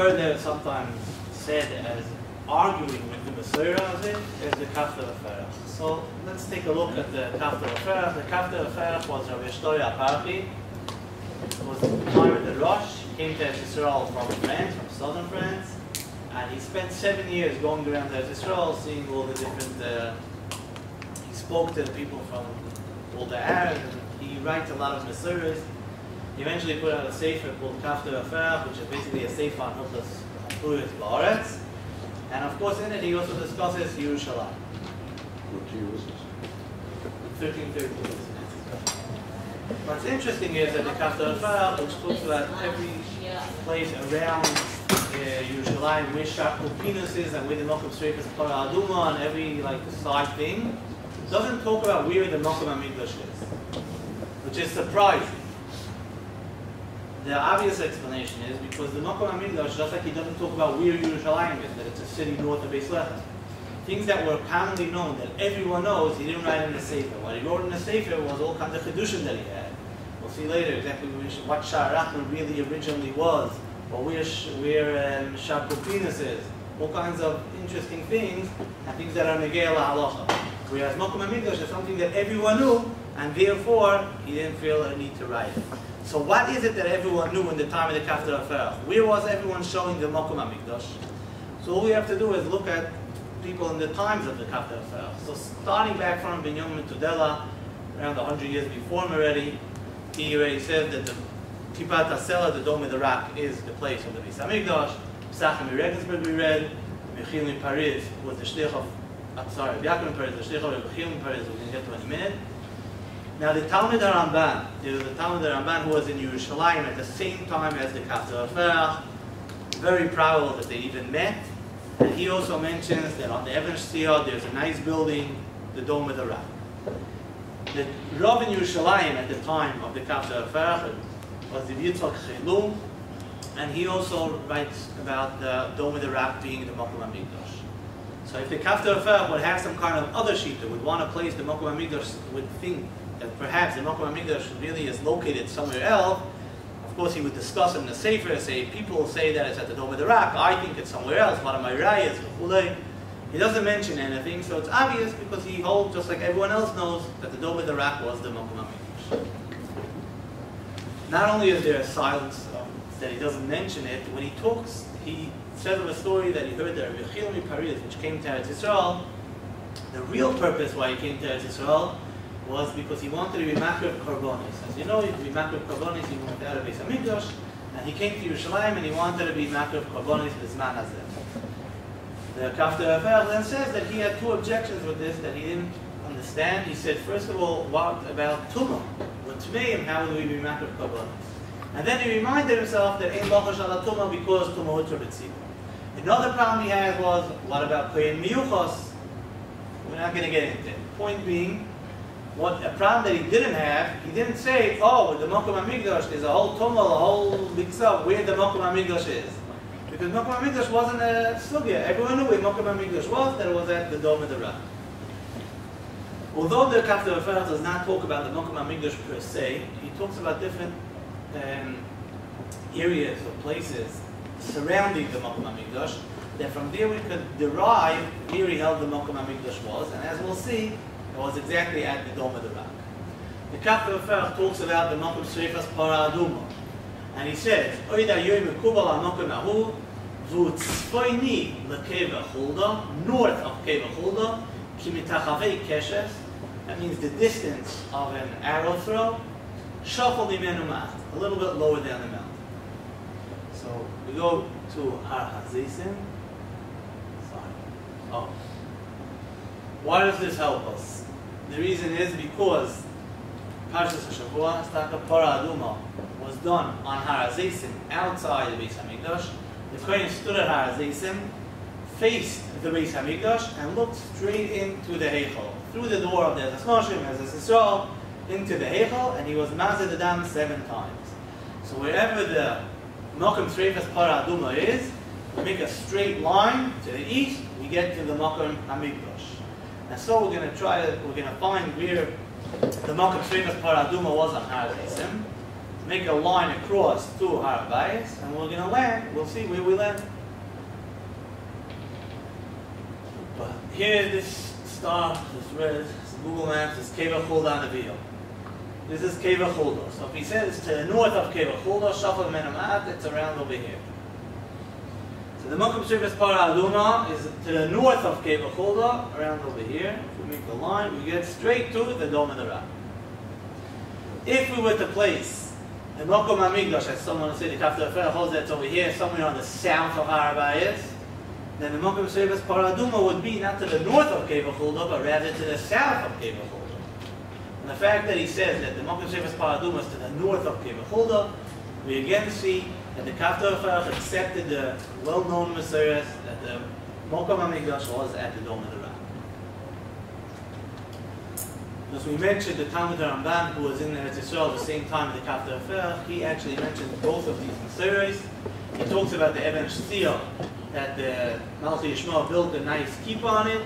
Makar that sometimes said as arguing with the it is the Kafta Aferach. So let's take a look at the Kafta Aferach. The Kafta Aferach was Rabbi Shloya Aparchi. It was the time of the Rosh. He came to Israel from France, from southern France. And he spent seven years going around Israel, seeing all the different. Uh, he spoke to the people from all the Arabs. And he writes a lot of Masorahs. He eventually put out a sefer called Kafta Afer, which is basically a sefer on Hilchas Hampuris Ba'aretz. And of course in it he also discusses Yerushalayim, What year was this? 1330. What's interesting is that the Kafta Afer, which talks about every place around uh, Yerushalayim, where Shakul Pinus is and where the Mokum Sreifas Para Aduma and every like side thing, doesn't talk about where the Mokum HaMikdash is, which is surprising. The obvious explanation is because the Makom HaMikdash, just like he doesn't talk about where Yerushalayim is, that it's a city north of Beis Lechem. things that were commonly known, that everyone knows, he didn't write in the Sefer. What he wrote in the Sefer was all kinds of Chedushim that he had. We'll see later exactly what Shar Rachman really originally was, or where, where um, Shar is, all kinds of interesting things, and things that are Negei Halacha. Whereas Mokum HaMikdash is something that everyone knew, and therefore he didn't feel a need to write it. So what is it that everyone knew in the time of the Kaftor Vaferach? Where was everyone showing the Mokum HaMikdash? So all we have to do is look at people in the times of the Kaftor Vaferach. So starting back from Binyamin Tudela, around 100 years before him already, he already said that the Kipat HaSela, the Dome of the Rock, is the place of the Beis HaMikdash. Psachim Regensburg we read, Yechiel Paris was the Shlich of, I'm sorry, Yaakov Paris, the Shlich of Yechiel Paris, going to get to in a minute. Now the Talmud Ramban, there was the Talmud Ramban who was in Yerushalayim at the same time as the Kaftor Vaferach. Very proud that they even met. And he also mentions that on the Even Shtiyah there's a nice building, the Dome of the Rock. The Rav in Yerushalayim at the time of the Kaftor Vaferach was the Yitzhak Chilum, and he also writes about the Dome of the Rock being the Mokum HaMikdash. So if the Kaftor Vaferach would have some kind of other sheet that would want to place the Mokum HaMikdash, would think that perhaps the Mokum HaMikdash really is located somewhere else, Of course, he would discuss it in the Sefer, say, people say that it's at the Dome of the Rock, I think it's somewhere else, one of my rayas, He doesn't mention anything, so it's obvious because he holds, just like everyone else knows, that the Dome of the Rock was the Mokum Not only is there a silence um, that he doesn't mention it, when he talks, he says of a story that he heard that Rabbi Paris, which came to Eretz Yisrael, the real purpose why he came to Eretz Yisrael was because he wanted to be Makriv Karbonis. As you know, to be Makriv Karbonis, he went out of Beis HaMikdash, and he came to Yerushalayim and he wanted to be Makriv Karbonis Bizman Hazeh. The Kaftor Vaferach then says that he had two objections with this that he didn't understand. He said, first of all, what about Tumah? With Tmeim, how do we be Makriv Karbonis? And then he reminded himself that Ein Lachash Ala Tumah because Tumah Utra Another problem he had was, what about Kohen Miyuchos? We're not going to get into it. Point being, what a problem that he didn't have, he didn't say, oh, the Mokum HaMikdash, there's a whole tumult, a whole stuff where the Mokum HaMikdash is. Because Mokum HaMikdash wasn't a sugya. Everyone knew where Mokum HaMikdash was, that it was at the Dome of the Rock. Although the Kaftor Vaferach does not talk about the Mokum HaMikdash per se, he talks about different um, areas or places surrounding the Mokum HaMikdash, that from there we could derive where he held the Mokum HaMikdash was, and as we'll see, was exactly at the Dome of the Rock. The Kaftor Vaferach talks about the Makom Sreifas Para Aduma. And he says, Oida Yoy Mekubal HaMakom Ahu, Vu Tzfoini Lekeva Hulda, north of Keva Hulda, Kimitachavei Keshes, that means the distance of an arrow throw, Shachol Imenu a little bit lower down the mountain. So we go to Har Hazisim. Sorry. Oh. Why does this help us? The reason is because Parshas HaShavua, Staka Para Aduma, was done on Har HaZeisim, outside the Beis HaMikdash. The Kohen stood at Har HaZeisim, faced the Beis HaMikdash, and looked straight into the Heichal, through the door of the Ezas Yisrael, into the Heichal, and he was Mazed Adam seven times. So wherever the Mokum Treifas Para Aduma is, we make a straight line to the east, we get to the Mokum HaMikdash. And so we're going to try we're going to find where the Malkam Shremas Paraduma was on Har Isim, make a line across to Har Bayis, and we're going to land, we'll see where we land. But here, this star, this red, this Google Maps is Keva Chulda Navio. This is Keva Chulda. So if he says to the north of Keva Chulda, Shafal Menamat, it's around over here. The Mokum Shivas Para Aduma is to the north of Cave Chulda, around over here. If we make the line, we get straight to the Dome of the Rock. If we were to place the Mokum Amigdash, as someone said, the Kafta Afer holds that's over here, somewhere on the south of Harabayas, then the Mokum Shivas Para Aduma would be not to the north of Cave Chulda, but rather to the south of Cave Chulda. And the fact that he says that the Mokum Shivas Para Aduma is to the north of Cave Chulda, we again see that the Kaftor accepted the well-known Masorah that the Mokam HaMikdash was at the Dome of the Rock. As we mentioned, the Talmud Ramban, who was in Eretz Yisrael at the same time as the Kaftor he actually mentioned both of these Masorahs. He talks about the Eben Shtiyah that the Malchi Yishmael built a nice keep on it.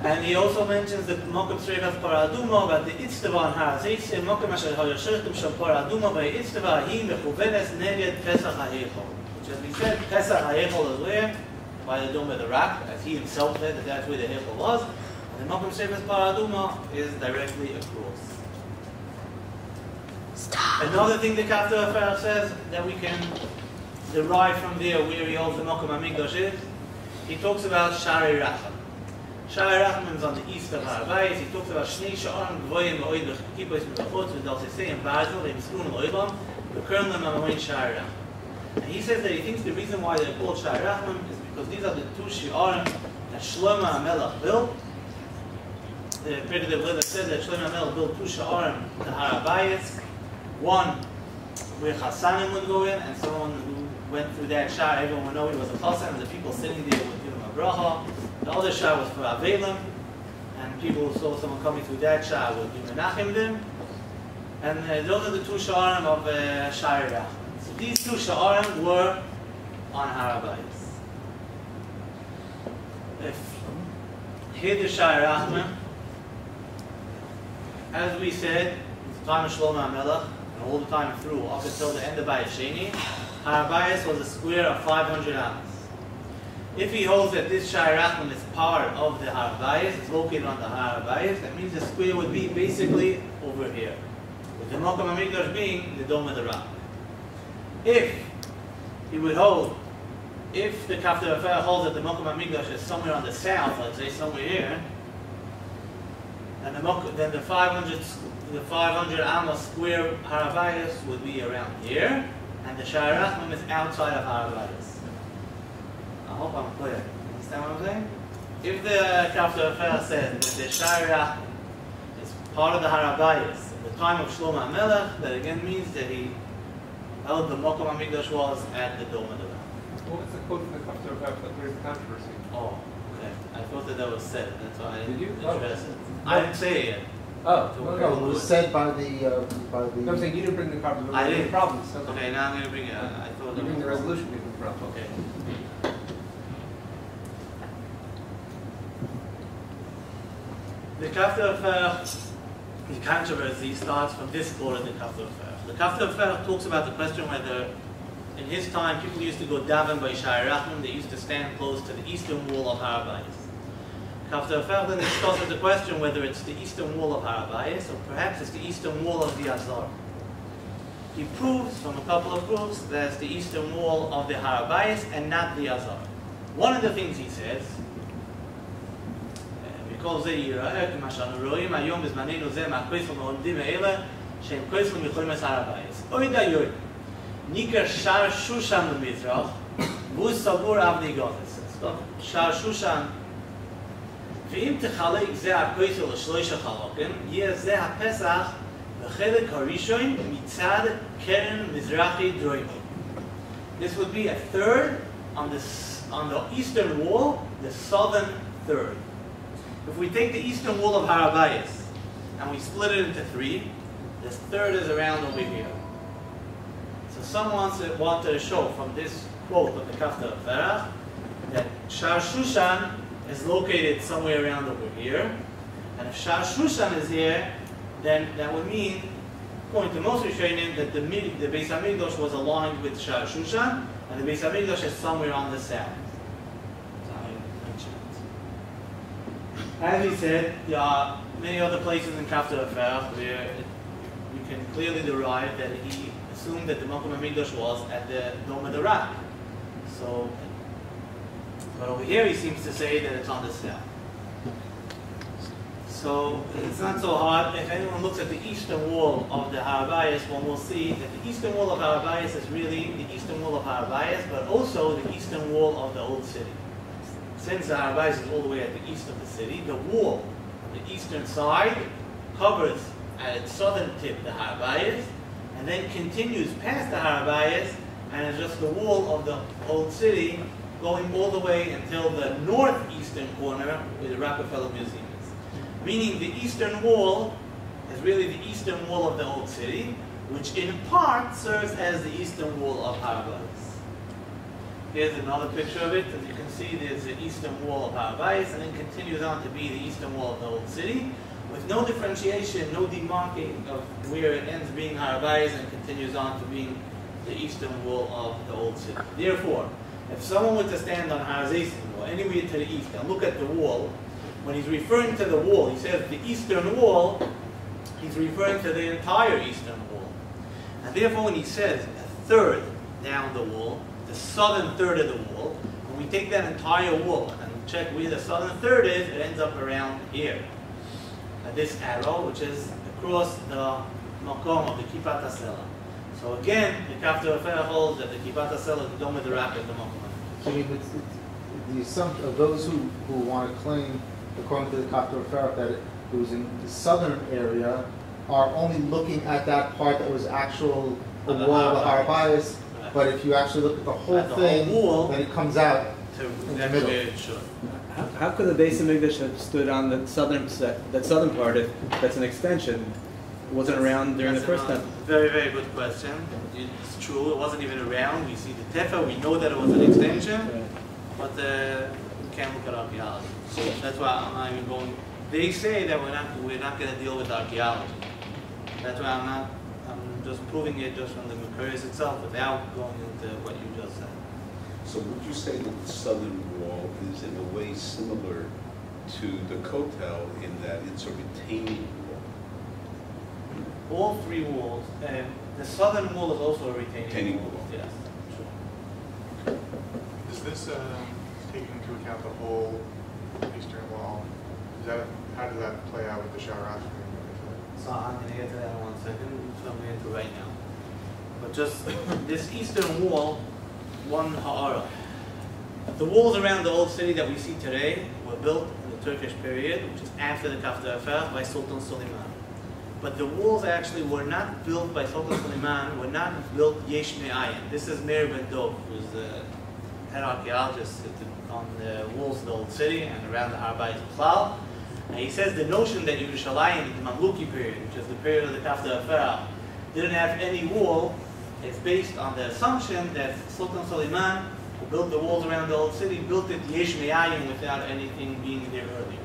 And he also mentions the Mokum Srevas Paraduma about the Har Zeitzim, Mokum Asher Hayashirtim Shal Paraduma by Itztava, Hi Mechuvenes Neged Pesach HaEchol. Which as we said, Pesach HaEchol is where? By the Dome of the Rock, as he himself said that that's where the Echol was. And the Mokum Srevas Paraduma is directly across. Stop. Another thing the Kafta Afar says that we can derive from there where he holds the Mokum HaMikdash is, he talks about Shari Racham. Shari Racham is on the east of Harabais. He talks about Shnei Sha'arim Gvoyim V'oid V'chikibos V'chutz V'dal Sisei and Basil V'im Skun V'oidlam V'kern Lam Amamoin Shari Racham. And he says that he thinks the reason why they're called Shari Racham is because these are the two Shi'arim that Shlomo HaMelech built. The Pirkei Dev says that Shlomo HaMelech built two Shi'arim to Harabais. One where Chassanim would go in, and someone who went through that shah, everyone would know he was a Chassan, and the people sitting there would give him a bracha. The other shah was for Avelim, and people who saw someone coming through that shah would give Menachem them. And uh, those are the two sha'arim of uh, Shari So these two sha'arim were on Harabayas. If here the Shari Rachman, as we said, the time of Shlomo HaMelech, and all the time through, up until the end of Bayis Sheni, Harabayas was a square of 500 amos. If he holds that this Shai Rachman is part of the Harabayas, it's located on the Harabayas, that means the square would be basically over here. With the Mokum HaMikdash being the Dome of the Rock. If he would hold, if the Kaftor Vaferach holds that the Mokum HaMikdash is somewhere on the south, let's say somewhere here, then the, then the 500 the 500 Amos square Harabayas would be around here, and the Shai Rachman is outside of Harabayas. Hope I'm clear. Understand what I'm saying? If the Kaftor Vaferach says that the Sharia is part of the Harabayas at the time of Shlomo HaMelech, that again means that he held the Mokum HaMikdash was at the Dome of the Rock. What was the quote from the Kafta about that there's controversy? Oh, okay. I thought that that was said. That's why I Did you? didn't Oh. it. I didn't say it yet. Oh, no, no. It was said by the, uh, by the. No, I'm saying you didn't bring the problem. I didn't. Problems. Okay. Okay, now I'm gonna bring it. I I thought You bring the resolution the problem. Okay. The Affair, the controversy starts from this quote in the Affair. The Affair talks about the question whether, in his time, people used to go daven by Shai Rachman, they used to stand close to the eastern wall of Harabayas. Affair then discusses the question whether it's the eastern wall of Harabayas or perhaps it's the eastern wall of the Azar. He proves from a couple of proofs that it's the eastern wall of the Harabayas and not the Azar. One of the things he says, וכל זה ייראה כמו שאנו רואים היום בזמננו זה מהכויסים העומדים האלה שהם כויסים יכולים את הר הבייס. אוי דיוי, ניכר שער שושן במזרח והוא סבור אבני גודס. אז טוב, שער שושן ואם תחלק זה הכויסים לשלושה חלקים, יהיה זה הפסח בחלק הראשון מצד קרן מזרחי דרוימי. This would be a third on the, s- on the eastern wall, the southern third. If we take the eastern wall of Harabayas and we split it into three, this third is around over here. So someone wanted to show from this quote of the Kafta of that Shar Shushan is located somewhere around over here. And if Shar Shushan is here, then that would mean, according to most Rishonim, that the, the Beis HaMikdash was aligned with Shar Shushan, and the Beis HaMikdash is somewhere on the south. So I mentioned it. As he said, there are many other places in Kafta Afar where you can clearly derive that he assumed that the Malkum HaMikdash was at the Dome of the Rock. So, but over here he seems to say that it's on the south. So it's not so hard. If anyone looks at the eastern wall of the Harabayas, one will see that the eastern wall of Harabayas is really the eastern wall of Harabayas, but also the eastern wall of the old city. Since Harabayas is all the way at the east of the city, the wall on the eastern side covers at its southern tip the Harabayas, and then continues past the Harabayas, and is just the wall of the old city going all the way until the northeastern corner where the Rockefeller Museum is. Meaning the eastern wall is really the eastern wall of the old city, which in part serves as the eastern wall of Harabayas. Here's another picture of it. As you can see, there's the eastern wall of Harabais, and then continues on to be the eastern wall of the old city, with no differentiation, no demarcating of where it ends being Harabais and continues on to being the eastern wall of the old city. Therefore, if someone were to stand on Harazaisin wall, anywhere to the east, and look at the wall, when he's referring to the wall, he says the eastern wall, he's referring to the entire eastern wall. And therefore, when he says a third down the wall, southern third of the wall, when we take that entire wall and check where the southern third is, it ends up around here. At this arrow, which is across the makom of the Kipat HaSela. So again, the Kaftor Vaferach holds that the Kipat HaSela is the dome of the of the makom. So I mean, it's, it's, the assumption of those who, who want to claim, according to the Kaftor Vaferach, that it was in the southern area, are only looking at that part that was actual, the wall of the Har Harabais. But if you actually look at the whole At the whole thing, wall. then it comes out. To the that's middle. where it should. How, how could the base of Migdash have stood on the southern se- that southern part if that's an extension? It wasn't around during the That's first another time. Very, very good question. It's true, it wasn't even around. We see the Tefa, we know that it was an extension, but uh, we can't look at archaeology. So that's why I'm not even going. They say that we're not we're not going to deal with archaeology. That's why I'm not. I'm just proving it just from the Mercurius itself without going into what you just said. So would you say that the southern wall is in a way similar to the Kotel in that it's a retaining wall? All three walls, and the southern wall is also a retaining, Retaining wall. Yes. Does this um, take into account the whole eastern wall? Is that, how does that play out with the Sharash? So uh, I'm gonna get to that in one second, so I'm getting to right now. But just this eastern wall, one ha'ara. The walls around the old city that we see today were built in the Turkish period, which is after the Kaftor Vaferach, by Sultan Suleiman. But the walls actually were not built by Sultan Suleiman, were not built yesh me'ayin. This is Meir ben Dov, who's the head archaeologist on the walls of the old city and around the Harbayit Klal. And he says the notion that Yerushalayim in the Mamluki period, which is the period of the Kafta Affair, didn't have any wall, it's based on the assumption that Sultan Suleiman, who built the walls around the old city, built it yesh me'ayin without anything being there earlier.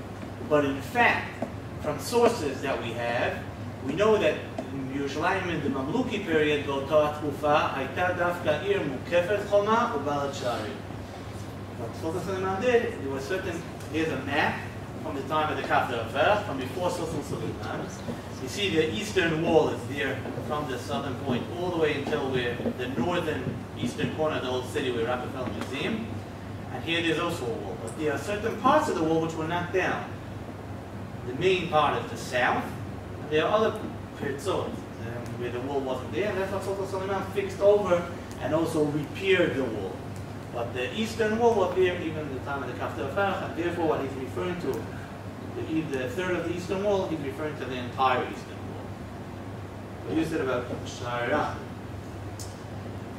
But in fact, from sources that we have, we know that in Yerushalayim in the Mamluki period, באותה תקופה, הייתה דווקא עיר מוקפת חומה ובעלת שערים. What Sultan Suleiman did, there was certain, here's a map from the time of the Kafta from before Sultan Suleiman. You see the eastern wall is there from the southern point all the way until we're the northern eastern corner of the old city where Rockefeller Museum. And here there's also a wall. But there are certain parts of the wall which were knocked down. The main part is the south. And there are other pirzot um, where the wall wasn't there. And that's what Sultan Suleiman fixed over and also repaired the wall. But the eastern wall was there even at the time of the Kafta Farach, and therefore what he's referring to, the, e- the third of the eastern wall, he's referring to the entire eastern wall. What you said about Shara.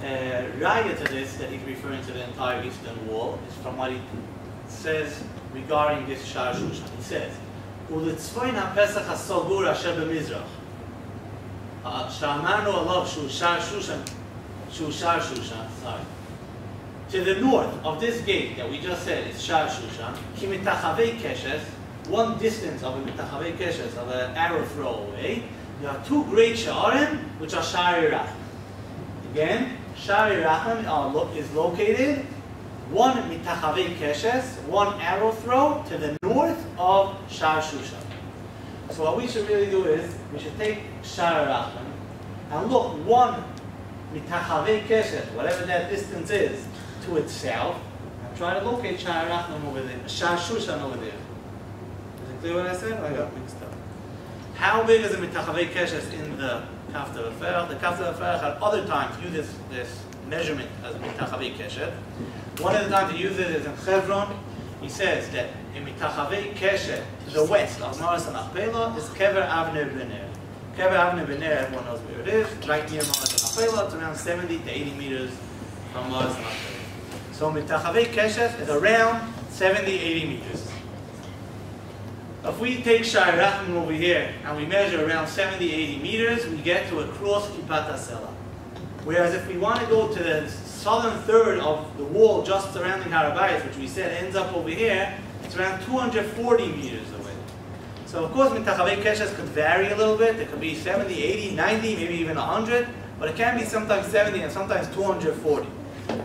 Uh, Raya to this, that he's referring to the entire eastern wall, is from what he says regarding this Shar Shushan. He says, ולצפון הפסח הסגור אשר במזרח, uh, שאמרנו עליו שהוא שער שושן, שהוא שער שושן, sorry. To the north of this gate that we just said is Shar Shushan, ki keshes, one distance of a mitachavei keshes, of an arrow throw away, there are two great Sha'arim, which are Shar Irach. Again, Shar Irachim uh, is located one mitachavei keshes, one arrow throw to the north of Shar Shushan. So what we should really do is, we should take Shar Irachim and look one mitachavei keshes, whatever that distance is, to itself, south, and try to locate Shar Irachim over there, Shar Shushan over there. Is it clear what I said? I got mixed up. How big is the mitachavei keshes in the Kafta Afer? The Kafta Afer at other times use this, this measurement as mitachavei keshet. One of the times he uses it is in Chevron. He says that in mitachavei keshet, the west of Maras and Achpela, is Kever Avner ben Ner. Kever Avner ben Ner, everyone knows where it is, right near Maras and Achpela. It's around 70 to 80 meters from Maras and Achpela. So mitachavei keshet is around 70, 80 meters. If we take Shai over here and we measure around 70, 80 meters, we get to across Kipat HaSela. Whereas if we want to go to the southern third of the wall just surrounding Harabayas, which we said ends up over here, it's around 240 meters away. So of course, Mitachavei Keshes could vary a little bit. It could be 70, 80, 90, maybe even 100, but it can be sometimes 70 and sometimes 240.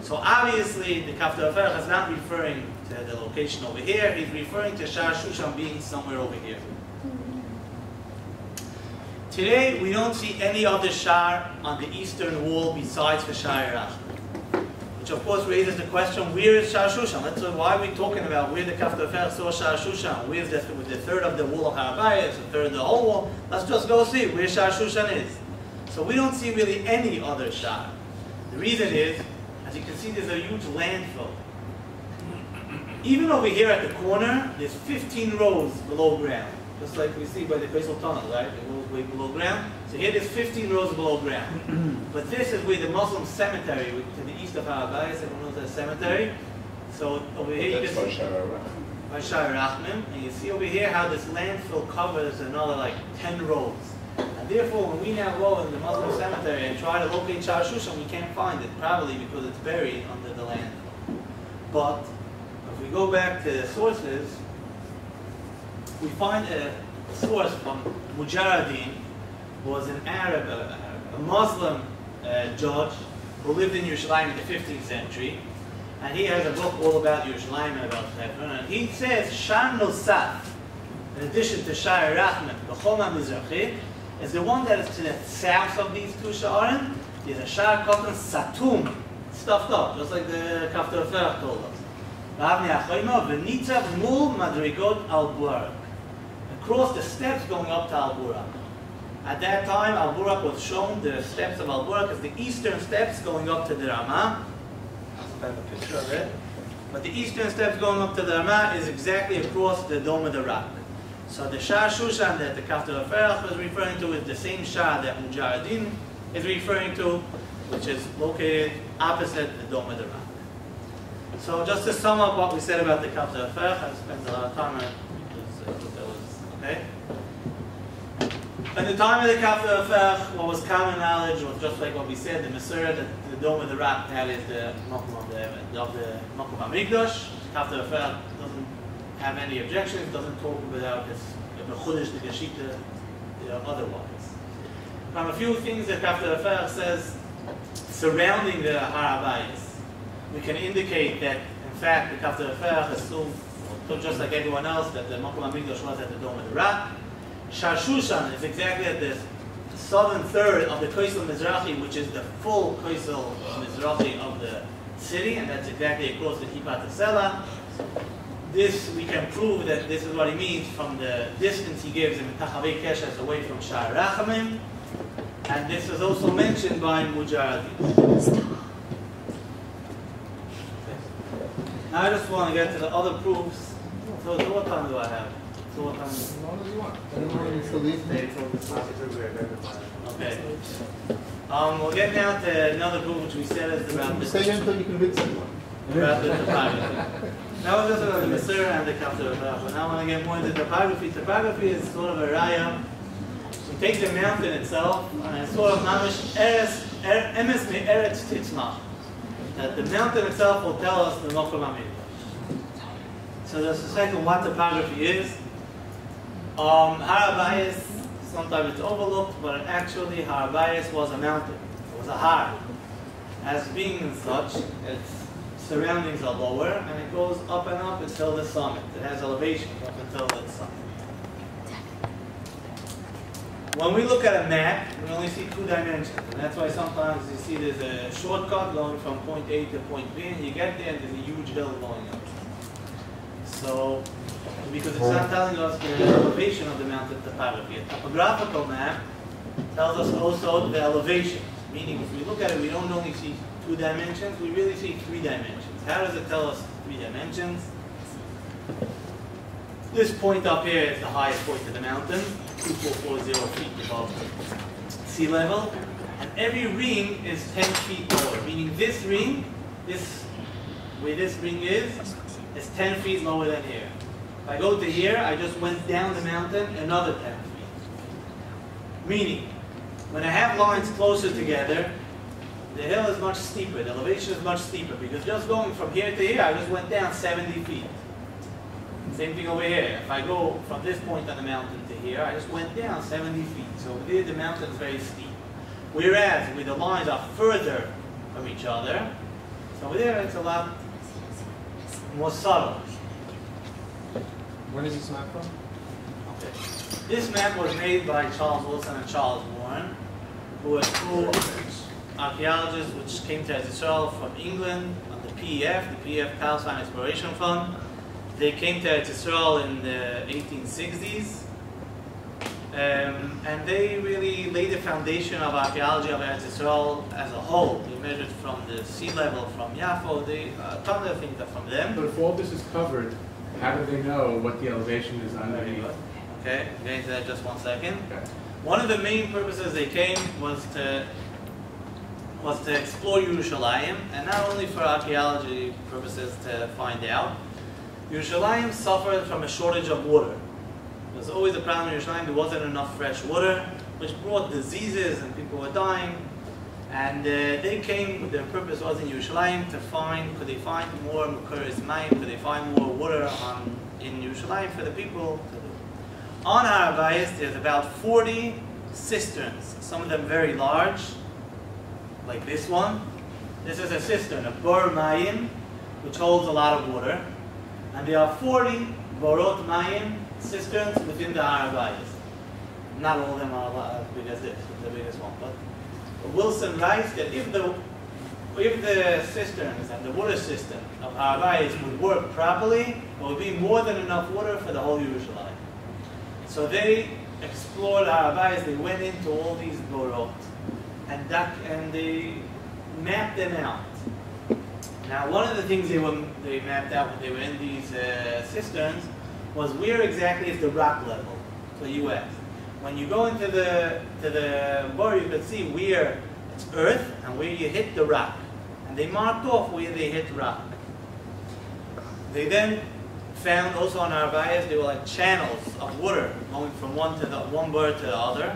So obviously, the Kafta Aferach is not referring to the location over here. He's referring to Shar Shushan being somewhere over here. Today, we don't see any other Shar on the eastern wall besides the Shar Yerachim. Which of course raises the question, where is Shar Shushan? Uh, why are we talking about where the Kafta Aferach saw Shar Shushan? Where's the, the third of the wall of Harabayas, the third of the whole wall? Let's just go see where Shar Shushan is. So we don't see really any other Shar. The reason is, as you can see, there's a huge landfill. Even over here at the corner, there's 15 rows below ground. Just like we see by the Crystal Tunnel, right? It goes way below ground. So here there's 15 rows below ground. but this is where the Muslim cemetery, to the east of Harabayas, everyone knows that cemetery. So over here you That's can by see Shara by Shire Rachmim, and you see over here how this landfill covers another like 10 rows. And therefore, when we now go in the Muslim cemetery and try to locate Shar Shushan, we can't find it, probably because it's buried under the landfill. But if we go back to the sources, we find a source from Mujir ad-Din, who was an Arab, a, a Muslim uh, judge who lived in Yerushalayim in the 15th century, and he has a book all about Yerushalayim and about Hebron, and he says Shar Nosaf, in addition to Shar Rachman, the Choma Mizrachi, is the one that is to the south of these two Sha'arim. is a Shar called Satum, stuffed up, just like the Kaftar Ferach told us. Across the steps going up to Al Burak. At that time, Al Burak was shown the steps of Al Burak as the eastern steps going up to the Ramah. I have a picture of it. But the eastern steps going up to the Ramah is exactly across the Dome of the Rock. So the Shah Shushan that the Kaftar Aferach was referring to is the same Shah that Mujir ad-Din is referring to, which is located opposite the Dome of the Rock. So just to sum up what we said about the Kaftar Aferach, I spent a lot of time on it. because, that was- Okay? At the time of the Kafta Aferach, what was common knowledge was just like what we said, the Masura, the, the Dome of the Rock, that is the Mokum of the, of the Mokum HaMikdash. Aferach doesn't have any objections, doesn't talk without his Bechudish, the Geshita, otherwise. From a few things that Kafta Aferach says surrounding the Harabayas, we can indicate that, in fact, the Kafta Aferach assumed, just like everyone else, that the Mokum HaMikdash was at the Dome of the Rock. Shashushan is exactly at the southern third of the Koisel Mizrahi, which is the full Koisel Mizrahi of the city, and that's exactly across the Kipat Sela. This, we can prove that this is what he means from the distance he gives in Tachavei Keshes away from Shar Rachamim, and this is also mentioned by Mujir ad-Din. Now I just want to get to the other proofs. So, so what time do I have? So what time? As long as you want. Anyone needs to leave? Positively identified. Okay. Um, we'll get down to another proof which we said is about the, Stay until you convince someone. about the. That was just about the Masur and the Kafta But now I want to get more into topography. Topography is sort of a raya. You take the mountain itself, and it's sort of mamish eres, er- emes me titzmach. That the mountain itself will tell us the Mokum HaMikdash. So there's a second what topography is. Um, Harabayas, sometimes it's overlooked, but actually Harabayas was a mountain. It was a har. As being such, its surroundings are lower, and it goes up and up until the summit. It has elevation up until the summit. When we look at a map, we only see two dimensions, and that's why sometimes you see there's a shortcut going from point A to point B, and you get there and there's a huge hill going up. So, because it's not telling us the elevation of the mountain topography. A topographical map tells us also the elevation, meaning if we look at it, we don't only see two dimensions, we really see three dimensions. How does it tell us three dimensions? This point up here is the highest point of the mountain, 2440 feet above sea level. And every ring is 10 feet lower, meaning this ring, this, where this ring is, is 10 feet lower than here. If I go to here, I just went down the mountain another 10 feet. Meaning, when I have lines closer together, the hill is much steeper, the elevation is much steeper, because just going from here to here, I just went down 70 feet. Same thing over here. If I go from this point on the mountain to here, I just went down 70 feet. So over there, the mountain is very steep. Whereas with the lines are further from each other, so over there it's a lot more subtle. When is this map from? Okay. This map was made by Charles Wilson and Charles Warren, who were two archaeologists which came to Israel from England on the PEF, the PEF Palestine Exploration Fund. They came to Israel in the 1860s. Um, and they really laid the foundation of archaeology of Eretz Israel as a whole. They measured from the sea level from Yafo, they, a ton of things from them. But if all this is covered, how do they know what the elevation is underneath? Okay, getting to that just one second. Okay. One of the main purposes they came was to was to explore Yerushalayim, and not only for archaeology purposes to find out. Yerushalayim suffered from a shortage of water. There was always a problem in Yerushalayim, there wasn't enough fresh water, which brought diseases and people were dying. And uh, they came, their purpose was in Yerushalayim to find, could they find more Makuris Mayim, could they find more water on, in Yerushalayim for the people. On Har Habayis, there's about 40 cisterns, some of them very large, like this one. This is a cistern, a Bor Mayim, which holds a lot of water. And there are 40 Borot Mayim cisterns within the Har Habayis. Not all of them are as big as this, the biggest one. But Wilson writes that if the if the cisterns and the water system of Har Habayis would work properly, there would be more than enough water for the whole Yerushalayim. So they explored Har Habayis, they went into all these Borot and and they mapped them out. Now, one of the things they were they mapped out when they were in these uh, cisterns was where exactly is the rock level. So you. When you go into the to the bore, you can see where it's earth and where you hit the rock, and they marked off where they hit rock. They then found also on our bias there were like channels of water going from one to the one bird to the other.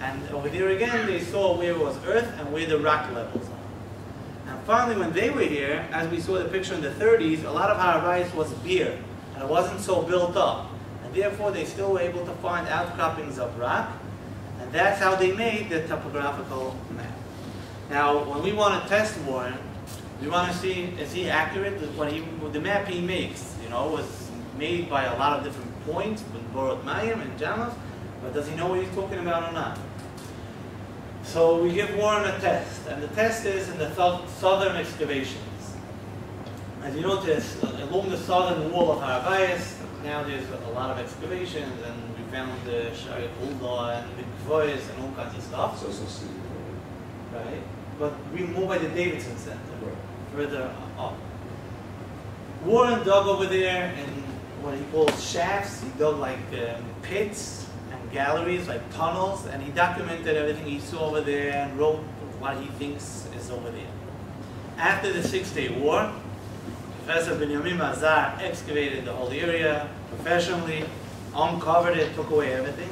And over there again, they saw where was earth and where the rock levels are. And finally, when they were here, as we saw the picture in the 30s, a lot of Habayis was bare, and it wasn't so built up. And therefore, they still were able to find outcroppings of rock, and that's how they made the topographical map. Now, when we want to test Warren, we want to see, is he accurate what he, the map he makes? You know, was made by a lot of different points, with Borot Mayim and Jamos, but does he know what he's talking about or not? So we give Warren a test, and the test is in the southern excavations. As you notice, along the southern wall of Har Habayis, now there's a lot of excavations, and we found the Shari Ulda and the Gvois and all kinds of stuff. It's also city. Right. But we more by the Davidson Center, further up. Warren dug over there in what he calls shafts. He dug like um, pits galleries, like tunnels, and he documented everything he saw over there and wrote what he thinks is over there. After the Six Day War, Professor Benjamin Mazar excavated the whole area professionally, uncovered it, took away everything,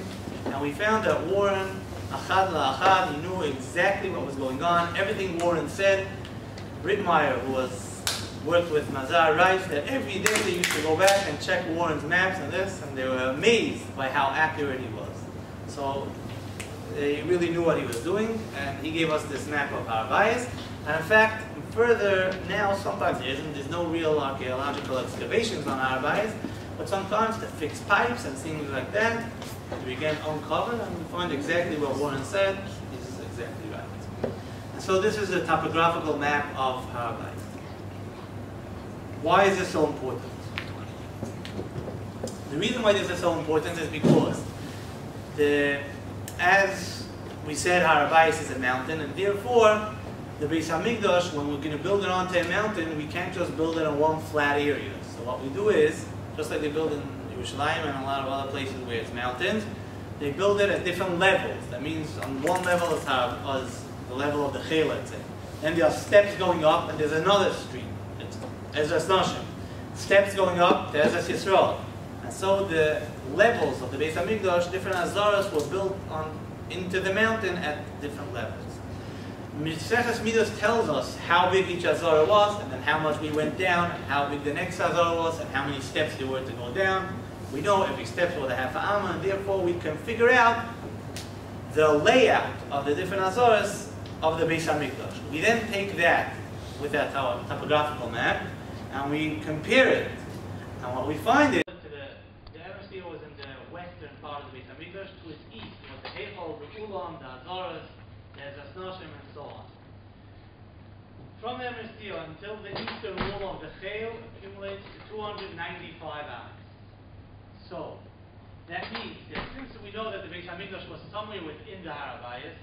and we found that Warren, achad la'achad, he knew exactly what was going on. Everything Warren said, Ritmeyer, who was worked with Mazar, writes that every day they used to go back and check Warren's maps and this, and they were amazed by how accurate he was. So they really knew what he was doing, and he gave us this map of Har Habayis. And in fact, further now, sometimes there isn't, there's no real archaeological excavations on Har Habayis, but sometimes to fix pipes and things like that, we can uncover and we find exactly what Warren said is exactly right. And so this is a topographical map of Har Habayis. Why is this so important? The reason why this is so important is because the, as we said, Har Habayis is a mountain, and therefore, the Beis Hamikdash, when we're going to build it onto a mountain, we can't just build it on one flat area. So what we do is, just like they build in Yerushalayim and a lot of other places where it's mountains, they build it at different levels. That means on one level is, how, is the level of the Chel, let's say. Then there are steps going up, and there's another street. It's Ezras Nashim. Steps going up to Ezras Yisrael. And so the levels of the Beis Hamikdash, different Azaras were built on into the mountain at different levels. Miseches Midas tells us how big each Azara was, and then how much we went down, and how big the next Azara was, and how many steps there were to go down. We know every step was a half a amma, and therefore we can figure out the layout of the different Azaras of the Beis Hamikdash. We then take that with that topographical map, and we compare it. And what we find is 12 and so on. From the Amnistia until the eastern wall of the Chayil accumulates 295 hours. So, that means that since we know that the Beit HaMikdash was somewhere within the Harabayas,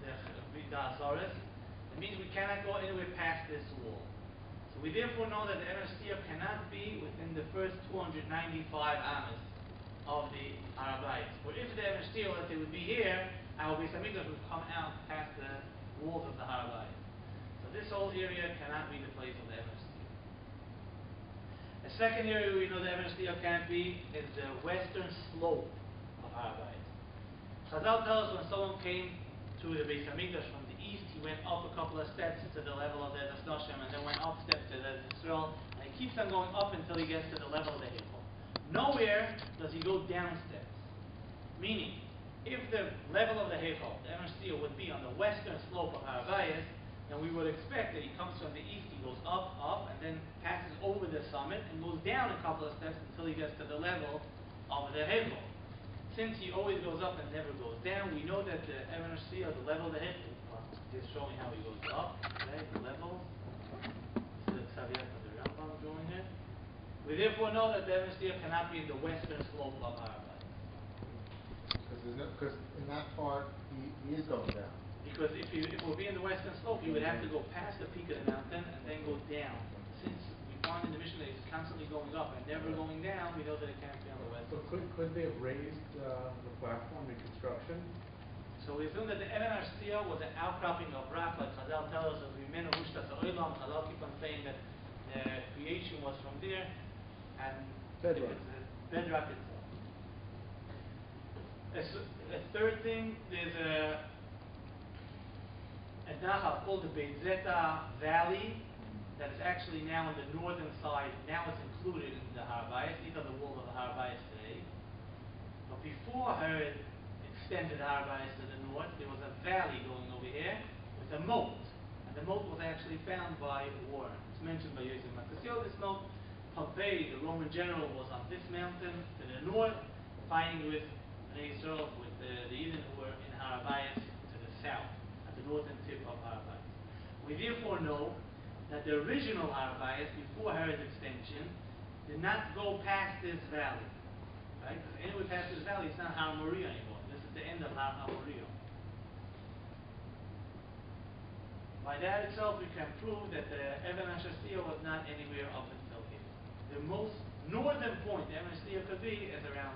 the Vidasaurus, it means we cannot go anywhere past this wall. So we therefore know that the Amnistia cannot be within the first 295 Amos of the Harabayas. For if the Amnistia, let's would be here, our Beis Hamikdash would come out past the walls of the Harabayas. So this whole area cannot be the place of the Emersteer. The second area we know the Evan Steel can't be is the western slope of Harabait. Chazal tells us when someone came to the Beis Hamikdash from the east, he went up a couple of steps to the level of the Ezras Noshim, and then went up steps to the Israel, and he keeps on going up until he gets to the level of the Hichol. Nowhere does he go down steps. Meaning, if the level of the Hichol, the Steel, would be on the western slope of Harabayas, then we would expect that he comes from the east, he goes up, up, and then passes over the summit and goes down a couple of steps until he gets to the level of the Heichal. Since he always goes up and never goes down, we know that the Shia, the level of the Heichal, is showing how he goes up, okay, the level. This is the of the Rambam drawing it. We therefore know that the Shia cannot be in the western slope of Harabah. Because in that part, he, he is going down. Because if you, if we'll be in the western slope, you would have to go past the peak of the mountain and then go down. Since we find in the Mishnah that it's constantly going up and never going down, we know that it can't be on the west. So could, could they have raised, uh, the platform in construction? So we assume that the Evan Arshtia was an outcropping of rock, like Chazal tells us, as we men of Ushtas Oilam, Chazal keep on saying that the creation was from there, and Bedrock. it's bedrock itself. A, a third thing, there's a, a Nahal called the Beitzeta Valley, that is actually now on the northern side, now it's included in the Harabayas, these are the walls of the Harabayas today. But before Herod extended Harabayas to the north, there was a valley going over here with a moat. And the moat was actually found by Warren. It's mentioned by Yosef Matasyahu, this moat. Pompey, the Roman general, was on this mountain to the north, fighting with Israel, with the, the Eden who were in Harabayas to the south, at the northern tip of Harabayas. We therefore know that the original Harabayas, before Herod's extension, did not go past this valley. Right? Because anywhere past this valley, it's not Har Moriah anymore. This is the end of Har Moriah. By that itself, we can prove that the Evan Ashasiyah was not anywhere up until here. The most northern point the Evan Ashasiyah could be is around.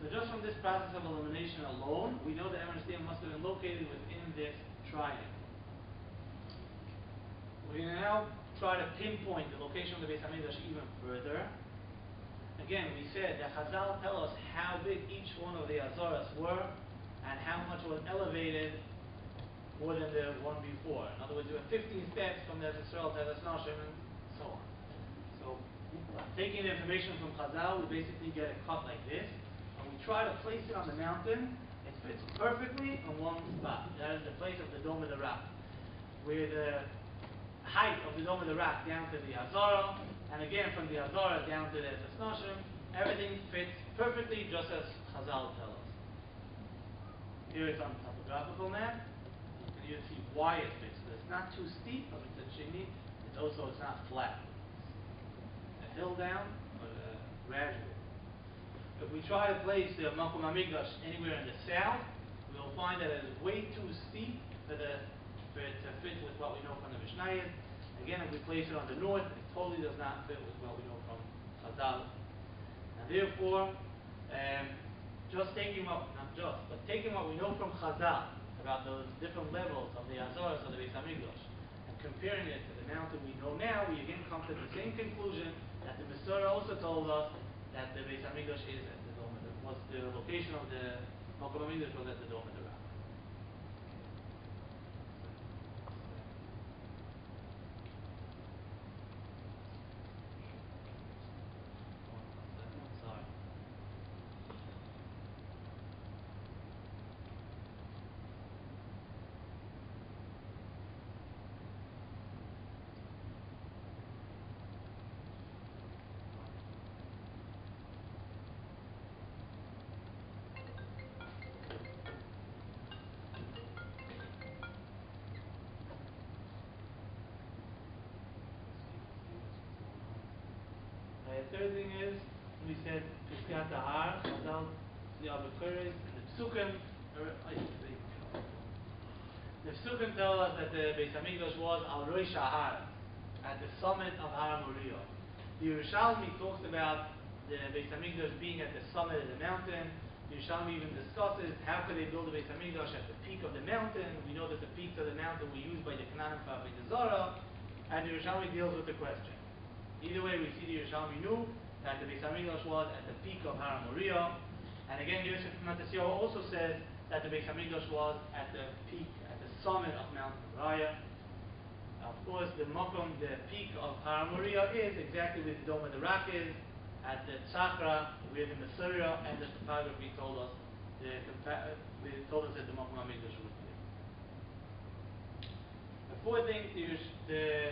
So just from this process of elimination alone, we know that Evan must have been located within this triangle. We're going to now try to pinpoint the location of the Beis Hamikdash even further. Again, we said that Chazal tell us how big each one of the Azaras were and how much was elevated more than the one before. In other words, there were 15 steps from the Israel to the Nashim and so on. So, taking the information from Chazal, we basically get a cut like this, try to place it on the mountain. It fits perfectly in one spot. That is the place of the Dome of the Rock, where the height of the Dome of the Rock down to the Azara, and again from the Azara down to the Ezras Nashim, everything fits perfectly just as Chazal tell us. Here it's on the topographical map. and You can see why it fits. It's not too steep but it's a chimney. It's also it's not flat. A hill down, but uh, gradual. If we try to place the Makom Amigdash anywhere in the south, we will find that it is way too steep for the for it to fit with what we know from the Mishnayos. Again, if we place it on the north, it totally does not fit with what we know from Chazal. And therefore, um, just taking what, not just, but taking what we know from Chazal about the different levels of the Azores of the Beis Hamikdash and comparing it to the mountain we know now, we again come to the same conclusion that the Masorah also told us that the Beis Hamikdash is at the Dome of the, location of the Makom Hamikdash was at the Dome third thing is, we said, Piskat Har, Chazal, the Abakuris, and the Psukim, the Psukim tell us that the Beis Hamikdash was al Rosh Har, at the summit of Har Moriah. The Yerushalmi talks about the Beis Hamikdash being at the summit of the mountain. The Yerushalmi even discusses how could they build the Beis Hamikdash at the peak of the mountain. We know that the peaks of the mountain were used by the Canaanim for Avodah Zarah, and the Yerushalmi deals with the question. Either way, we see the Yerushalmi knew that the Beis Hamikdash was at the peak of Har Moriah. And again, Yosef Matasyahu also says that the Beis Hamikdash was at the peak, at the summit of Mount Moriah. Of course, the Makom, the peak of Har Moriah is exactly where the Dome of the Rock is, at the Tzachra, where the Messiah and the topography told us, the, told us that the Makom Hamikdash would be. The fourth thing is the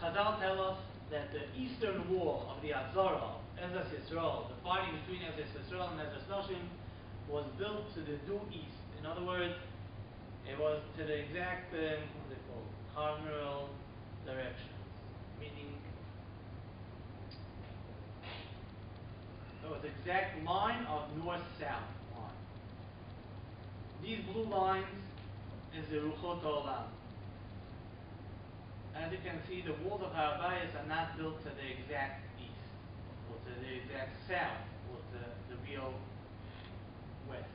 Chazal tell us that the eastern wall of the Azara, Ezras Yisrael, the fighting between Ezras Yisrael and Ezras Noshim, was built to the due east. In other words, it was to the exact, um, what it called, cardinal directions, meaning it was the exact line of north-south line. These blue lines is the Ruchot Olam. As you can see, the walls of Harabayas are not built to the exact east, or to the exact south, or to the real west.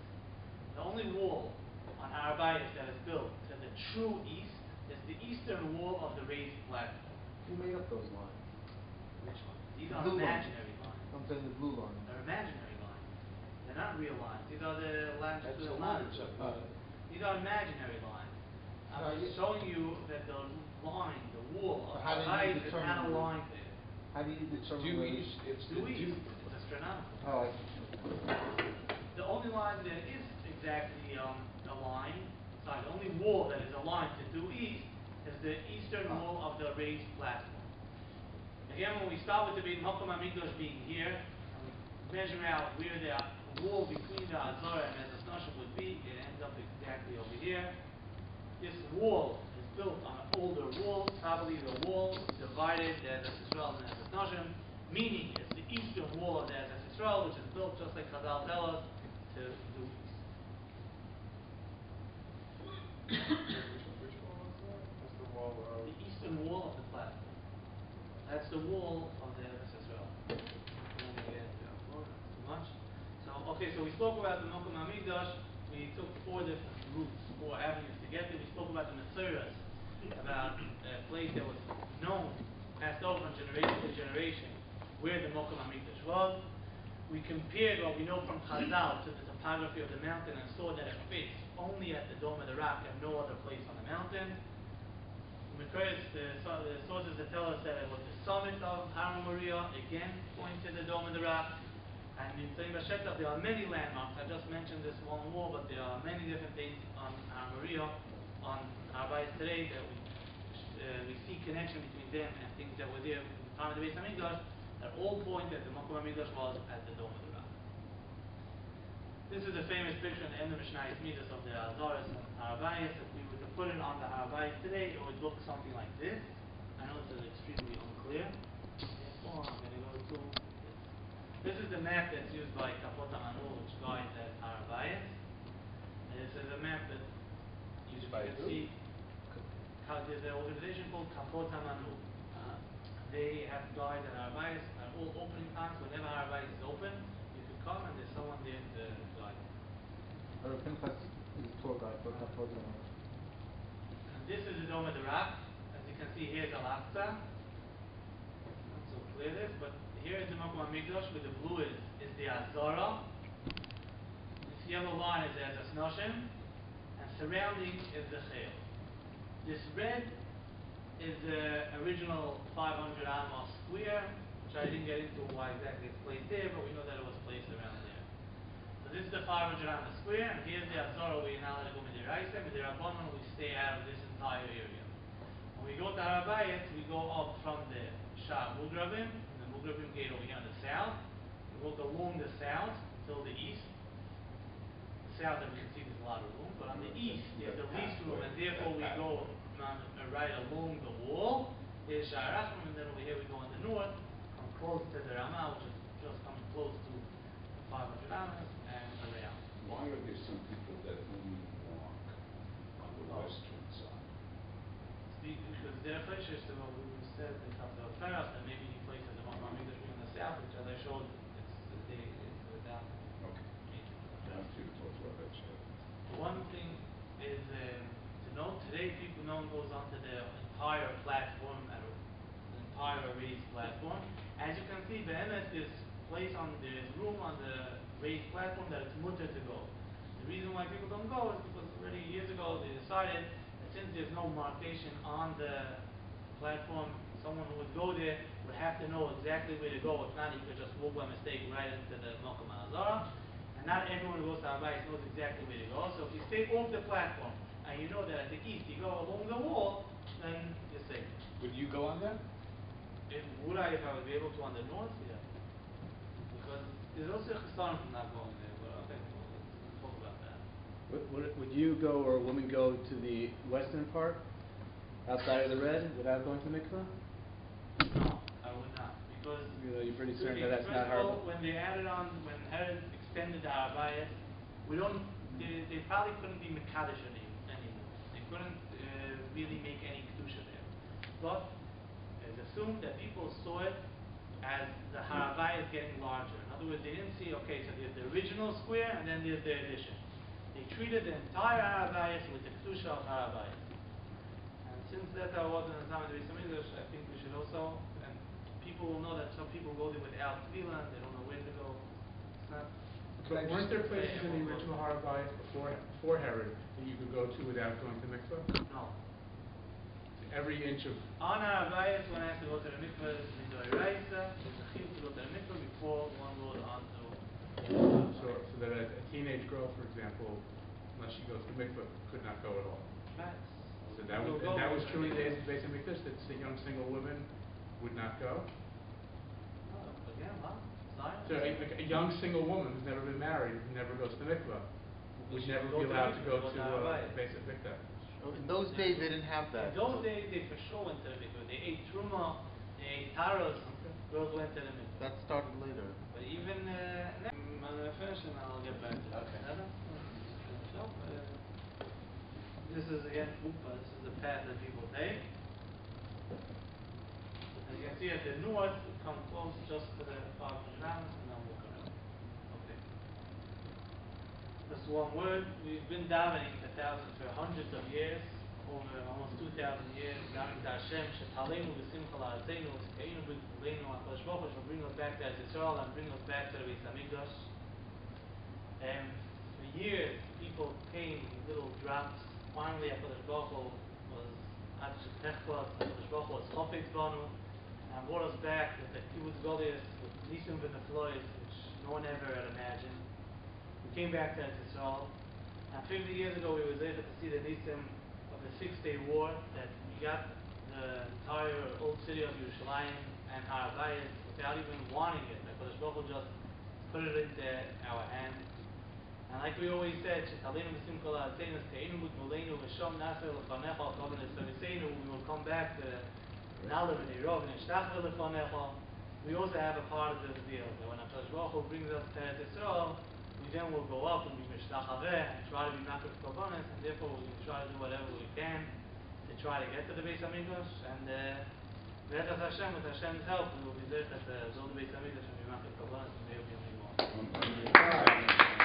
The only wall on Harabayas that is built to the true east is the eastern wall of the raised platform. Who made up those lines? Which one? These are Blue lines. imaginary lines. I'm saying the blue line. They're imaginary lines. They're not real lines. These are the lines That's the lines. lines. Uh, These are imaginary lines. I'm showing you that the line, the wall So how do you Harabayas is determine not the- aligned there. How do you determine Due whether- east, it's the Due due. it's astronomical. Oh, The only line that is exactly um, aligned, sorry, the only wall that is aligned to due east is the eastern wall of the raised platform. Again, when we start with the Beit Makom HaMikdash being here, and we measure out where the wall between the Azara and Ezras Nashim would be, it ends up exactly over here. This wall is built on an older wall, probably the wall divided the Ezras Yisrael and Ezras Nashim, meaning it's the eastern wall of the Ezras Yisrael, which is built just like Chazal tell us, to due east. The eastern wall of the platform. That's the wall of the Eretz much. So, okay, so we spoke about the Mokum HaMikdash. We took four different routes, four avenues We spoke about the Mesiras, about a place that was known, passed over from generation to generation, where the Mokum HaMikdash was. We compared what we know from Chazal to the topography of the mountain and saw that it fits only at the Dome of the Rock and no other place on the mountain. The, the sources that tell us that it was the summit of Har Moriah, again point to the Dome of the Rock. And in Tzayim Bashetach, there are many landmarks. I just mentioned this one more, but there are many different things on Har Moriah, on our Bayis today that we, uh, we see connection between them and things that were there in the time of the Beis Hamikdash that all point that the Makom Hamikdash was at the Dome of the Rock. This is a famous picture in the end of Mishnah Midas of the Azaris and Harabayas. If we were to put it on the Harabayas today, it would look something like this. I know this is extremely unclear. Therefore, I'm going to go to this. This is the map that's used by Kapot Amanul, which guides at Harabayas. And this is a map that you by can who? see. Ka- There's an organization called Kapot Amanul. Uh, They have guides at Harabayas at all opening times. Whenever Harabayas is open, you can come and there's someone there to guide. Or Pinchas is a tour guide for Kapot And this is the Dome of the Rock. As you can see, here's Al-Aqsa. Not so clear this, but here is the Makom HaMikdash, where the blue is, is the Azara. This yellow line is the Ezras Noshim, and surrounding is the Chayil. This red is the original 500 Amos square, which I didn't get into why exactly it's placed there, but we know that it was placed around there. So this is the 500 Amos square, and here's the Azara where you're not allowed to go Midiraisa, Midirabanan, we stay out of this entire area. When we go to Harabayat, we go up from the Shah Mugrabim, the Mugrabim gate over here on the south. we'll go along the south till the east. The south, as we can see, there's a lot of room, but on the east, there's the least room, and therefore we go on, uh, right along the wall. There's Shah Rachman, and then over here we go on the north, Come close to the Ramah, which is just coming close to 500 amas and around. Why are there some people that only walk on the western side? Be- Because their places, so we said they come to Paris, and maybe he places them on Ramah on the south, which as I showed, it's, they, it's without. Okay. Now to talk about that, sir. One thing is um, to know goes onto the entire platform, uh, the entire raised platform. As you can see, the Behemoth is placed on there's room on the raised platform that it's mutter to go. The reason why people don't go is because already years ago they decided that since there's no markation on the platform, someone who would go there would have to know exactly where to go. If not, he could just walk by mistake right into the Mokum Azara. And not everyone who goes to Abayis knows exactly where to go. So if you stay off the platform and you know that at the east you go along the wall, then you're safe. Would you go on there? If, would I if I would be able to on the north? Yeah. Because there's also a chassan from not going there, but okay, well, let's talk about that. Would, would, would you go or a woman go to the western part, outside of the red, without going to mikvah? No, I would not, because. You know, you're pretty certain that that's not First of when they added on, when Herod extended the Arabias, we don't, they, they probably couldn't be Mekadosh anymore. Couldn't, uh, really make any Kedusha there. But it's assumed that people saw it as the Harabai is getting larger. In other words, they didn't see, okay, so there's the original square and then there's the addition. They treated the entire Harabai with the Kedusha of Harabai. And since that it was in the time of the Beis I think we should also, and people will know that some people go there without tefillah, they don't know where to go. It's not. But weren't there places in the original Harabayas before, before Herod that you could go to without going to mikvah? No. Every inch of, On Harabayas, one has to go to the mikveh, Midoy Raisa, there's a chiyuv to go to the mikveh before one goes on to. so, so that a a teenage girl, for example, unless she goes to mikvah, could not go at all. That's. So that was, and that was true in the days of Hamikdash, that the young single women would not go? Oh, Again, huh? Science? So a, a- a young single woman who's never been married, who never goes to the mikvah, would never be allowed to go go to, to uh, Harabayas. Beis In those days, they didn't have that. In those days, they for sure went to the mikveh. They ate truma, they ate taros, girls went to the mikveh. That started later. But even, uh, now- I'm gonna finish and I'll get back to that. Okay. So, uh, This is again, Upa, this is the path that people take. You can see at the north, we come close just to the five mountains and then walk around. Okay. Just one word, we've been davening for thousands, for hundreds of years, over almost two thousand years, davening to Hashem, shetalenu v'simcha la'atzenu, v'skeinu b'kulenu, HaKadosh Baruch bring us back to Eretz Yisrael and bring us back to the Beis Hamikdash. And for years, people came in little drops. Finally, HaKadosh Baruch Hu was at Shetechlas, HaKadosh Baruch Hu was Chofetz Banu, and brought us back with the Kibbutz Galuyos, with Nisim ben which no one ever had imagined. We came back to Eretz Yisrael, and 50 years ago we were able to see the Nisim of the Six Day War, that we got the entire old city of Yerushalayim and Har Habayis without even wanting it. Like Baruch Hu just put it into our hands. And like we always said, "Shetalinu b'sim kol ha'atzeinu, te'enu b'tmolenu, v'shom naseh l'fanecha, kol b'nesaviseinu," we will come back to we also have a part of this deal that when HaKadosh Baruch Hu brings us to Eretz Yisrael, we then will go up and be Mishtach and try to be Makos Kobonis, and therefore we will try to do whatever we can to try to get to the Beis HaMikdash, and Be'ez uh, Hashem, with Hashem's help, we will be there at the Zol Beis HaMikdash and be Makos Kobonis, and be Yom Yom Yom.